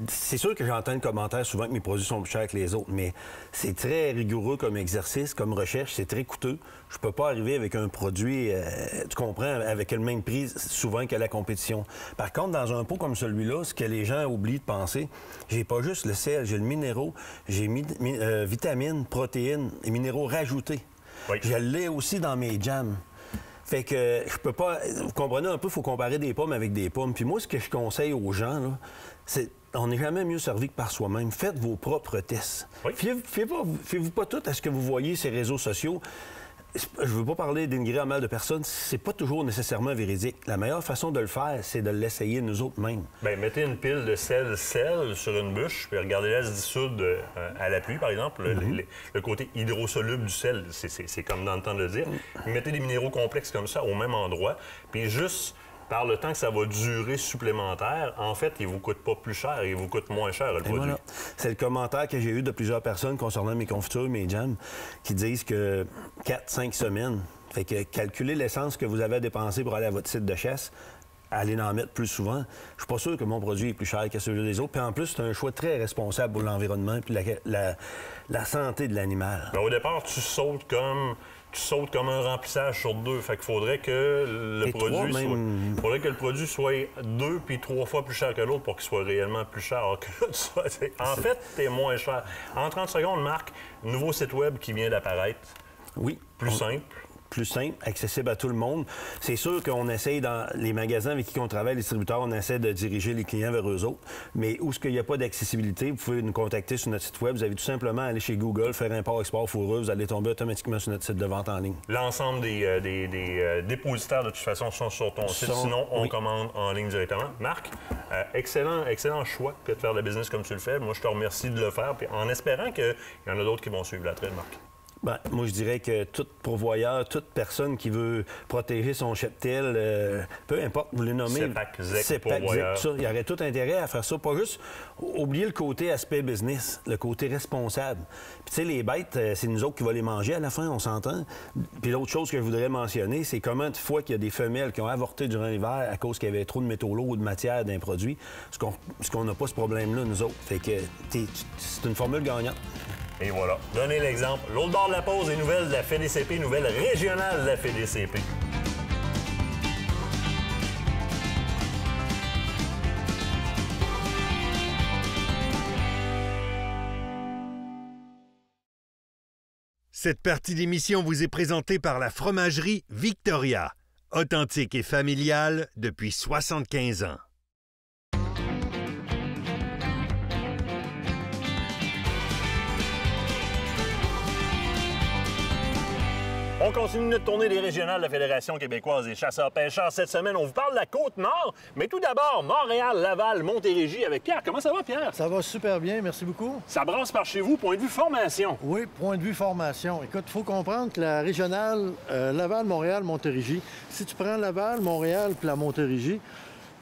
K: c'est sûr que j'entends le commentaire souvent que mes produits sont plus chers que les autres, mais c'est très rigoureux comme exercice, comme recherche, c'est très coûteux. Je peux pas arriver avec un produit, euh, tu comprends, avec le même prix souvent que la compétition. Par contre, dans un pot comme celui-là, ce que les gens oublient de penser, j'ai pas juste le sel, j'ai le minéraux, j'ai mi- euh, vitamines, protéines et minéraux rajoutés. Je l'ai aussi dans mes jams. Fait que je peux pas. Vous comprenez un peu, il faut comparer des pommes avec des pommes. Puis moi, ce que je conseille aux gens, là, c'est. On n'est jamais mieux servi que par soi-même. Faites vos propres tests. Fiez- Fiez-vous fiez-vous pas tout à ce que vous voyez sur les réseaux sociaux. Je veux pas parler dénigrer à mal de personne. C'est pas toujours nécessairement véridique. La meilleure façon de le faire, c'est de l'essayer nous autres mêmes.
B: Bien, mettez une pile de sel sel sur une bûche, puis regardez-la se dissoudre euh, à la pluie, par exemple. Le, le- le côté hydrosoluble du sel, c'est comme dans le temps de le dire. Mettez des minéraux complexes comme ça au même endroit, puis juste par le temps que ça va durer supplémentaire, en fait, il vous coûte pas plus cher, il vous coûte moins cher, le
K: Et
B: produit.
K: voilà. C'est le commentaire que j'ai eu de plusieurs personnes concernant mes confitures, mes jams, qui disent que 4-5 semaines. Fait que calculez l'essence que vous avez dépensé pour aller à votre site de chasse, allez en mettre plus souvent. Je suis pas sûr que mon produit est plus cher que celui des autres. Puis en plus, c'est un choix très responsable pour l'environnement puis la, la- la santé de l'animal.
B: Ben, au départ, tu sautes comme tu sautes comme un remplissage sur deux. Fait qu'il faudrait que le
K: Et
B: produit
K: trois, même.
B: soit, faudrait que le produit soit deux puis trois fois plus cher que l'autre pour qu'il soit réellement plus cher. Alors que là, tu sois- en fait, t'es moins cher. En 30 secondes, Marc, nouveau site web qui vient d'apparaître.
K: Oui.
B: Plus
K: On-
B: simple.
K: Plus simple, accessible à tout le monde. C'est sûr qu'on essaye dans les magasins avec qui on travaille, les distributeurs, on essaie de diriger les clients vers eux autres. Mais où ce qu'il n'y a pas d'accessibilité, vous pouvez nous contacter sur notre site web. Vous avez tout simplement à aller chez Google, faire import, export, fourreux, vous allez tomber automatiquement sur notre site de vente en ligne.
B: L'ensemble des, euh, des- des, euh, dépositaires, de toute façon, sont sur ton site.
K: Sont-
B: Sinon, on
K: oui.
B: commande en ligne directement. Marc, euh, excellent, excellent choix de faire de la business comme tu le fais. Moi, je te remercie de le faire, puis en espérant qu'il y en a d'autres qui vont suivre la traîne, Marc.
K: Ben, moi, je dirais que tout pourvoyeur, toute personne qui veut protéger son cheptel, euh, peu importe, vous les nommez.
B: ZEC,
K: ça, il y aurait tout intérêt à faire ça. Pas juste oublier le côté aspect business, le côté responsable. Puis, tu sais, les bêtes, euh, c'est nous autres qui va les manger à la fin, on s'entend. Puis, l'autre chose que je voudrais mentionner, c'est comment de fois qu'il y a des femelles qui ont avorté durant l'hiver à cause qu'il y avait trop de métaux lourds ou de matière d'un produit, ce qu'on n'a pas ce problème-là, nous autres. Fait que c'est une formule gagnante.
B: Et voilà. Donnez l'exemple. L'autre bord de la pause, les nouvelles de la FEDCP, nouvelles régionales de la FEDCP.
A: Cette partie d'émission vous est présentée par la fromagerie Victoria, authentique et familiale depuis 75 ans.
B: On continue notre tournée des régionales de la Fédération québécoise des chasseurs-pêcheurs. Cette semaine, on vous parle de la Côte-Nord, mais tout d'abord, Montréal, Laval, Montérégie avec Pierre. Comment ça va, Pierre?
L: Ça va super bien, merci beaucoup.
B: Ça brasse par chez vous, point de vue formation.
L: Oui, point de vue formation. Écoute, il faut comprendre que la régionale euh, Laval-Montréal-Montérégie, si tu prends Laval, Montréal puis la Montérégie,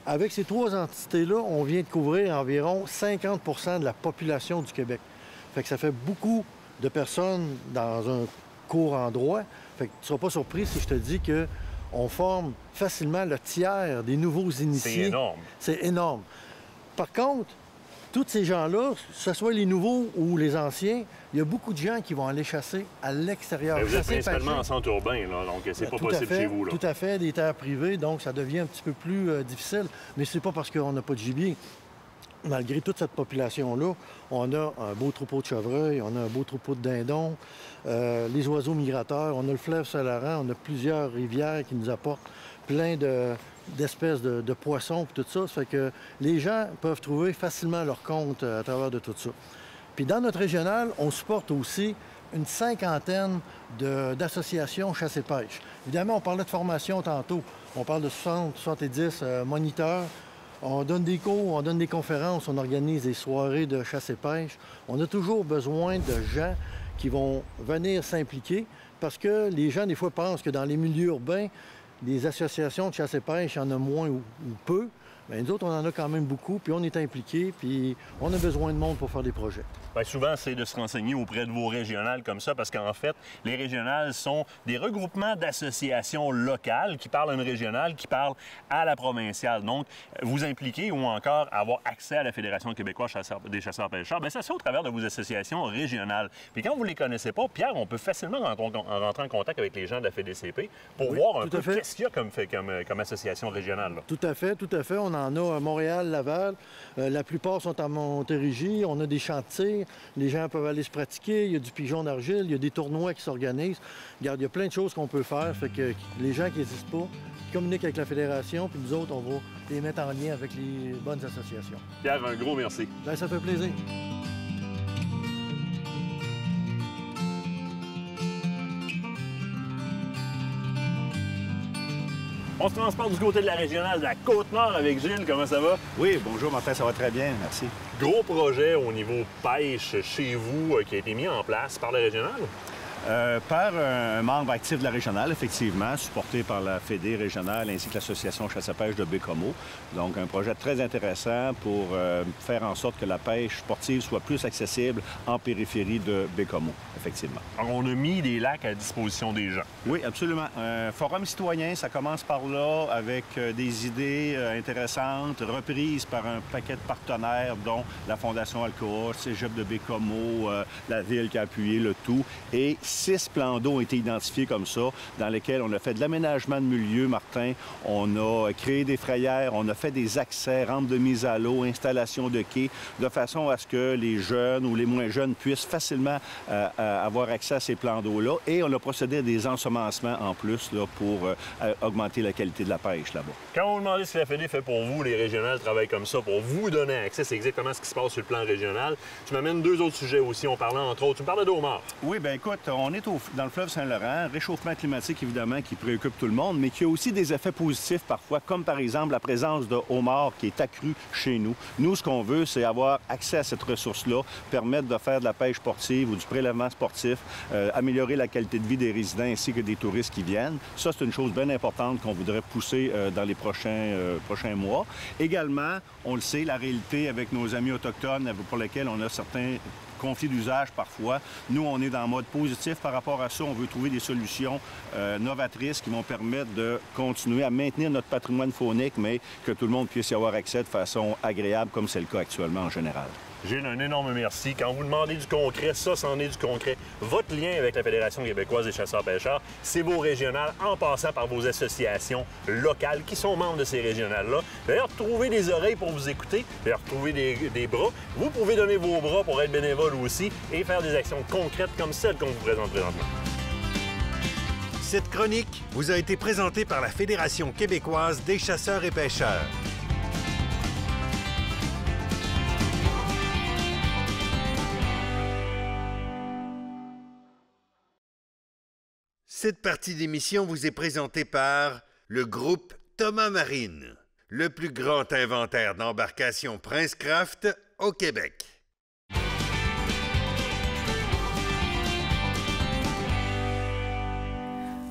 L: avec ces trois entités-là, on vient de couvrir environ 50% de la population du Québec. Fait que ça fait beaucoup de personnes dans un court endroit. Fait que tu ne seras pas surpris si je te dis que on forme facilement le tiers des nouveaux initiés.
B: énorme.
L: C'est énorme. Par contre, tous ces gens-là, que ce soit les nouveaux ou les anciens, il y a beaucoup de gens qui vont aller chasser à l'extérieur.
B: Vous êtes principalement
L: pêcher.
B: en centre urbain, là, donc c'est pas
L: Tout à
B: possible
L: fait,
B: chez vous. Là.
L: Tout à fait, des terres privées, donc ça devient un petit peu plus euh, difficile. Mais c'est pas parce qu'on n'a pas de gibier. Malgré toute cette population-là, on a un beau troupeau de chevreuils, on a un beau troupeau de dindons, euh, les oiseaux migrateurs, on a le fleuve Saint-Laurent, on a plusieurs rivières qui nous apportent plein de- d'espèces de, poissons, puis tout ça. Ça fait que les gens peuvent trouver facilement leur compte euh, à travers de tout ça. Puis dans notre régional, on supporte aussi une cinquantaine d'associations chasse et pêche. Évidemment, on parlait de formation tantôt. On parle de 60, 70 euh, moniteurs. On donne des cours, on donne des conférences, on organise des soirées de chasse et pêche. On a toujours besoin de gens qui vont venir s'impliquer parce que les gens, des fois, pensent que dans les milieux urbains, les associations de chasse et pêche, en a moins ou, peu. Mais nous autres, on en a quand même beaucoup, puis on est impliqués, puis on a besoin de monde pour faire des projets.
B: Bien, souvent, c'est de se renseigner auprès de vos régionales comme ça, parce qu'en fait, les régionales sont des regroupements d'associations locales qui parlent à une régionale, qui parlent à la provinciale. Donc, vous impliquer ou encore avoir accès à la Fédération québécoise chasseurs- des chasseurs-pêcheurs, bien, ça fait au travers de vos associations régionales. Puis quand vous ne les connaissez pas, Pierre, on peut facilement rentrer en contact avec les gens de la FDCP pour
L: Oui,
B: voir un peu qu'est-ce qu'il y a comme, fait- comme, comme association régionale. là.
L: Tout à fait, tout à fait. On en a à Montréal, Laval. Euh, la plupart sont à Montérégie. On a des champs Les gens peuvent aller se pratiquer. Il y a du pigeon d'argile. Il y a des tournois qui s'organisent. Regarde, il y a plein de choses qu'on peut faire. Fait que les gens qui n'existent pas, communiquent avec la Fédération, puis nous autres, on va les mettre en lien avec les bonnes associations.
B: Pierre, un gros merci.
L: Ben, ça fait plaisir.
B: On se transporte du côté de la régionale de la Côte-Nord avec Gilles. Comment ça va?
M: Oui, bonjour Martin, ça va très bien, merci.
B: Gros projet au niveau pêche chez vous euh, qui a été mis en place par le régional?
M: Euh, par un, un membre actif de la régionale, effectivement, supporté par la Fédé régionale ainsi que l'Association chasse à pêche de Bécomo. Donc, un projet très intéressant pour euh, faire en sorte que la pêche sportive soit plus accessible en périphérie de Bécomo, effectivement.
B: Alors, on a mis des lacs à disposition des gens.
M: Oui, absolument. Un forum citoyen, ça commence par là avec euh, des idées euh, intéressantes, reprises par un paquet de partenaires, dont la Fondation Alcoa, Cégep de Bécomo, euh, la ville qui a appuyé le tout. Et six plans d'eau ont été identifiés comme ça, dans lesquels on a fait de l'aménagement de milieu, Martin. On a créé des frayères, on a fait des accès, rampes de mise à l'eau, installation de quais, de façon à ce que les jeunes ou les moins jeunes puissent facilement euh, euh, avoir accès à ces plans d'eau-là. Et on a procédé à des ensemencements en plus là, pour euh, augmenter la qualité de la pêche là-bas.
B: Quand vous demandez ce que la Fédé fait pour vous, les régionales travaillent comme ça pour vous donner accès. C'est exactement ce qui se passe sur le plan régional. Tu m'amènes deux autres sujets aussi. On parlait entre autres. Tu me parlais d'Omar.
M: Oui, bien écoute, on est au- dans le fleuve Saint-Laurent, réchauffement climatique évidemment qui préoccupe tout le monde, mais qui a aussi des effets positifs parfois, comme par exemple la présence de homards qui est accrue chez nous. Nous, ce qu'on veut, c'est avoir accès à cette ressource-là, permettre de faire de la pêche sportive ou du prélèvement sportif, euh, améliorer la qualité de vie des résidents ainsi que des touristes qui viennent. Ça, c'est une chose bien importante qu'on voudrait pousser euh, dans les prochains, euh, prochains mois. Également, on le sait, la réalité avec nos amis autochtones pour lesquels on a certains conflits d'usage parfois. Nous, on est dans le mode positif par rapport à ça. On veut trouver des solutions euh, novatrices qui vont permettre de continuer à maintenir notre patrimoine faunique, mais que tout le monde puisse y avoir accès de façon agréable, comme c'est le cas actuellement en général.
B: Gilles, un énorme merci. Quand vous demandez du concret, ça, c'en est du concret. Votre lien avec la Fédération québécoise des chasseurs-pêcheurs, c'est vos régionales en passant par vos associations locales qui sont membres de ces régionales-là. D'ailleurs, trouvez des oreilles pour vous écouter, d'ailleurs, trouvez des, des bras. Vous pouvez donner vos bras pour être bénévole aussi et faire des actions concrètes comme celles qu'on vous présente présentement.
A: Cette chronique vous a été présentée par la Fédération québécoise des chasseurs et pêcheurs. Cette partie d'émission vous est présentée par le groupe Thomas Marine, le plus grand inventaire d'embarcations Princecraft au Québec.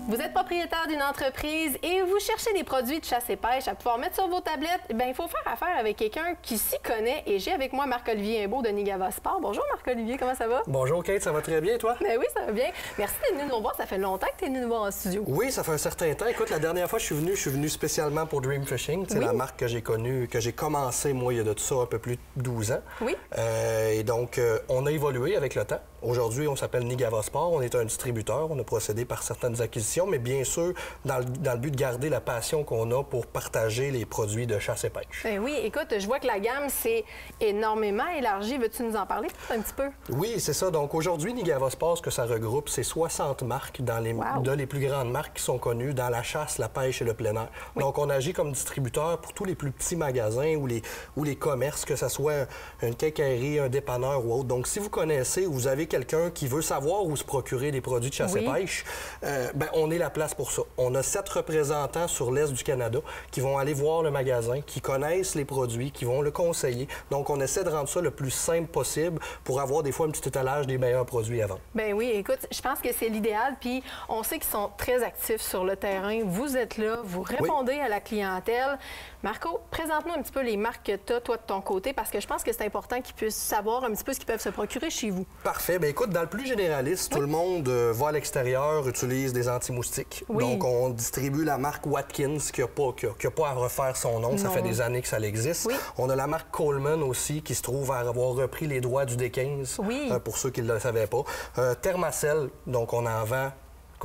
N: Vous êtes propriétaire d'une entreprise et vous cherchez des produits de chasse et pêche à pouvoir mettre sur vos tablettes, ben il faut faire affaire avec quelqu'un qui s'y connaît. Et j'ai avec moi Marc-Olivier Imbeau de Nigava Sport. Bonjour Marc-Olivier, comment ça va?
O: Bonjour Kate, ça va très bien toi?
N: Ben oui, ça va bien. Merci d'être venu nous voir. Ça fait longtemps que tu es venu nous voir en studio.
O: Oui, ça fait un certain temps. Écoute, la dernière fois que je suis venu, je suis venu spécialement pour Dream Fishing. C'est
N: Oui.
O: la marque que j'ai connue, que j'ai commencé, moi, il y a de tout ça un peu plus de 12 ans.
N: Oui.
O: Euh, et donc, euh, on a évolué avec le temps. Aujourd'hui, on s'appelle Nigava Sport. On est un distributeur. On a procédé par certaines acquisitions, mais bien sûr, dans le, dans le but de garder la passion qu'on a pour partager les produits de chasse et pêche.
C: Ben oui, écoute, je vois que la gamme s'est énormément élargie. Veux-tu nous en parler un petit peu?
O: Oui, c'est ça. Donc aujourd'hui, Nigava Sport, ce que ça regroupe, c'est 60 marques dans les,
C: Wow.
O: de les plus grandes marques qui sont connues dans la chasse, la pêche et le plein air. Donc on agit comme distributeur pour tous les plus petits magasins ou les, ou les commerces, que ce soit une quincaillerie, un dépanneur ou autre. Donc si vous connaissez ou vous avez quelqu'un qui veut savoir où se procurer des produits de chasse et
C: Oui.
O: pêche, euh, ben, on est la place pour ça. On a sept représentants sur l'Est du Canada qui vont aller voir le magasin, qui connaissent les produits, qui vont le conseiller. Donc, on essaie de rendre ça le plus simple possible pour avoir des fois un petit étalage des meilleurs produits vendre.
C: Ben oui, écoute, je pense que c'est l'idéal. Puis on sait qu'ils sont très actifs sur le terrain. Vous êtes là, vous répondez à la clientèle. Marco, présente-nous un petit peu les marques que tu as, toi, de ton côté, parce que je pense que c'est important qu'ils puissent savoir un petit peu ce qu'ils peuvent se procurer chez vous.
O: Parfait. Bien, écoute, dans le plus généraliste, tout le monde euh, va à l'extérieur, utilise des anti-moustiques.
C: Oui.
O: Donc, on distribue la marque Watkins, qui n'a pas, qui a- qui a pas à refaire son nom. Ça fait des années que ça existe. On a la marque Coleman aussi, qui se trouve à avoir repris les droits du D15,
C: Oui.
O: euh, pour ceux qui ne le savaient pas. Euh, Thermacell, donc on en vend.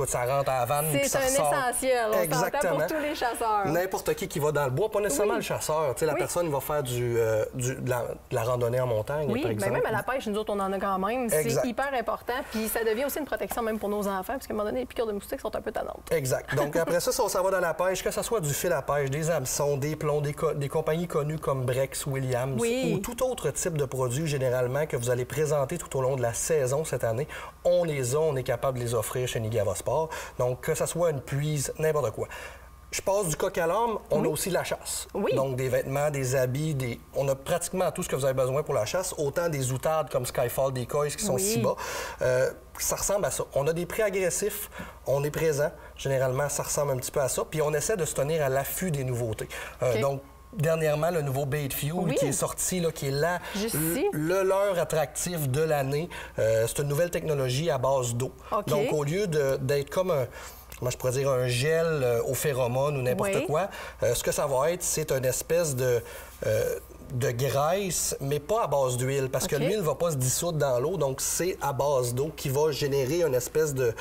O: Écoute, ça rentre à la vanne.
C: C'est un
O: ressort.
C: essentiel. On
O: Exactement.
C: pour tous les chasseurs.
O: N'importe qui qui va dans le bois, pas nécessairement
C: Oui.
O: le chasseur. Tu sais, la
C: Oui.
O: personne va faire du, euh, du- de, la, de la randonnée en montagne,
C: Oui,
O: par
C: mais même à la pêche, nous autres, on en a quand même. C'est hyper important. Puis ça devient aussi une protection même pour nos enfants, parce qu'à un moment donné, les piqûres de moustiques sont un peu tannantes.
O: Exact. Donc après ça, si on s'en va dans la pêche, que ce soit du fil à pêche, des hameçons, des plombs, des, co- des compagnies connues comme Brex, Williams ou tout autre type de produit généralement que vous allez présenter tout au long de la saison cette année, on les a, on est capable de les offrir chez Nigava Sport. Donc que ce soit une puise, n'importe quoi. Je passe du coq à l'âme, on a aussi de la chasse. Donc des vêtements, des habits, des... on a pratiquement tout ce que vous avez besoin pour la chasse, autant des outades comme Skyfall Decoys qui sont
C: Oui.
O: si bas. Euh, ça ressemble à ça. On a des prix agressifs, on est présent. Généralement, ça ressemble un petit peu à ça. Puis on essaie de se tenir à l'affût des nouveautés. Euh. Donc, dernièrement, le nouveau Bait Fuel
C: Oui.
O: qui est sorti, là, qui est là, le,
C: ici.
O: le leurre attractif de l'année. Euh, c'est une nouvelle technologie à base d'eau. Donc, au lieu d'être comme un comment je pourrais dire, un gel euh, aux phéromones ou n'importe
C: Oui.
O: quoi. Euh, ce que ça va être, c'est une espèce de, euh, de graisse, mais pas à base d'huile, parce que l'huile ne va pas se dissoudre dans l'eau, donc c'est à base d'eau qui va générer une espèce de...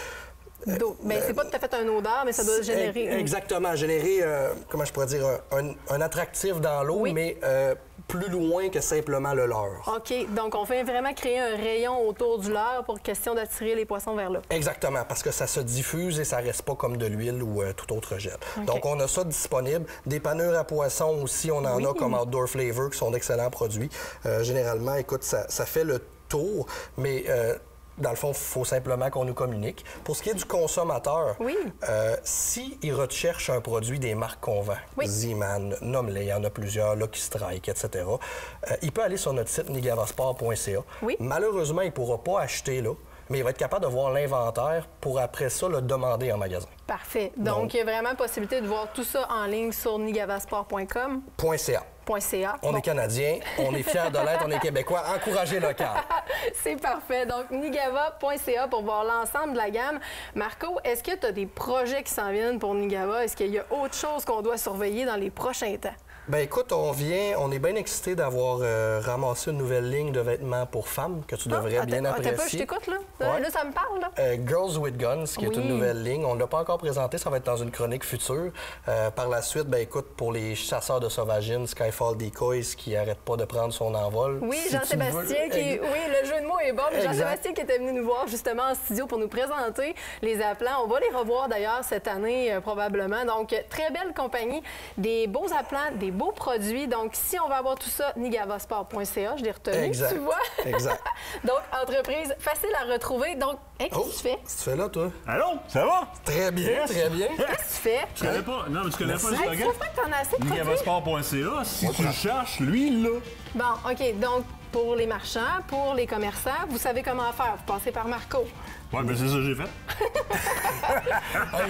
C: D'eau. Mais c'est pas tout à fait un odeur, mais ça doit générer.
O: Exactement, générer, euh, comment je pourrais dire, un, un- attractif dans l'eau, mais euh, plus loin que simplement le leurre.
C: OK. Donc, on fait vraiment créer un rayon autour du leurre pour question d'attirer les poissons vers là.
O: Exactement, parce que ça se diffuse et ça reste pas comme de l'huile ou euh, tout autre gel. Donc, on a ça disponible. Des panneurs à poissons aussi, on en
C: Oui.
O: a comme Outdoor Flavor, qui sont d'excellents produits. Euh, généralement, écoute, ça, ça fait le tour, mais... euh, dans le fond, il faut simplement qu'on nous communique. Pour ce qui est du consommateur,
C: Oui.
O: euh, s'il recherche un produit des marques qu'on vend, Z-Man, nomme-les, il y en a plusieurs, Lucky Strike, etc., euh, il peut aller sur notre site nigavasport.ca. Malheureusement, il ne pourra pas acheter là, mais il va être capable de voir l'inventaire pour après ça le demander en magasin.
C: Parfait. Donc,
O: Donc-
C: il y a vraiment possibilité de voir tout ça en ligne sur nigavasport.com.
O: .ca.
C: .ca.
O: On
C: Bon.
O: est Canadien, on est fiers de l'être, on est Québécois. Encouragez local.
C: C'est parfait. Donc, nigava.ca pour voir l'ensemble de la gamme. Marco, est-ce que tu as des projets qui s'en viennent pour Nigava? Est-ce qu'il y a autre chose qu'on doit surveiller dans les prochains temps?
O: Ben écoute, on vient, on est bien excité d'avoir euh, ramassé une nouvelle ligne de vêtements pour femmes que tu devrais
C: Ah,
O: bien
C: un peu,
O: apprécier.
C: je t'écoute, là.
O: Ouais.
C: Là, ça me parle, là.
O: Euh, Girls with Guns, qui est une nouvelle ligne. On ne l'a pas encore présenté, ça va être dans une chronique future. Euh, par la suite, ben écoute, pour les chasseurs de sauvagines, Skyfall Decoys qui n'arrête pas de prendre son envol.
C: Oui,
O: Si
C: Jean-Sébastien, qui.
O: Ex-
C: Oui, le jeu de mots est bon, mais. Jean-Sébastien qui était venu nous voir justement en studio pour nous présenter les appelants. On va les revoir d'ailleurs cette année, euh, probablement. Donc, euh, très belle compagnie, des beaux appelants, des beaux produits. Donc, si on va avoir tout ça, nigavasport.ca, je l'ai retenu,
O: Exact.
C: tu vois.
O: Exact.
C: Donc, entreprise facile à retrouver. Donc, hey, qu'est-ce que tu fais?
O: Qu'est-ce que tu fais là, toi?
B: Allô, ça va?
O: Très bien, très bien.
C: Qu'est-ce que tu fais?
B: Tu connais pas? Non, mais tu connais
C: Merci.
B: pas le
C: Hey,
B: slogan?
C: pas que t'en as assez?
B: Nigavasport.ca, si tu le cherches, lui, il l'a.
C: Bon, OK. Donc, pour les marchands, pour les commerçants, vous savez comment faire. Vous passez par Marco.
B: Ouais, ben c'est ça que j'ai fait.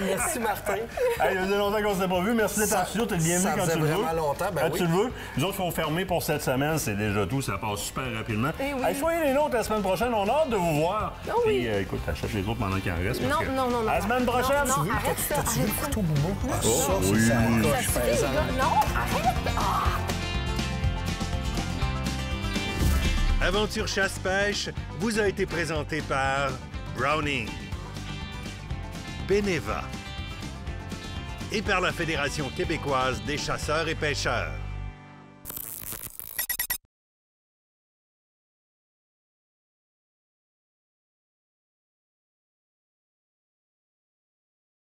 O: merci, Martin.
B: Hey, il faisait longtemps qu'on s'était pas vu. Merci d'être
O: Ça-
B: en studio. T'es le bienvenu
O: ça
B: quand tu le veux.
O: vraiment longtemps, ben
B: quand
O: oui.
B: tu le veux. Nous autres, faut fermer pour cette semaine. C'est déjà tout. Ça passe super rapidement.
C: Eh oui.
B: Hey, soyez les nôtres la semaine prochaine. On a hâte de vous voir.
C: Ah oui.
B: Puis, euh, écoute, t'achètes les autres pendant qu'il en reste. parce
C: Non,
B: que-
C: non, non, non.
B: À la semaine prochaine.
C: Non, non,
B: Tu veux-
C: arrête ça.
O: T'as-tu vu le
C: arrête ça.
O: couteau boubou? Ah,
B: Oh,
O: ça,
B: oui.
O: ça
C: Ça. Non, arrête. Ah!
A: Aventure Chasse-Pêche vous a été présenté par Browning, Beneva et par la Fédération québécoise des chasseurs et pêcheurs.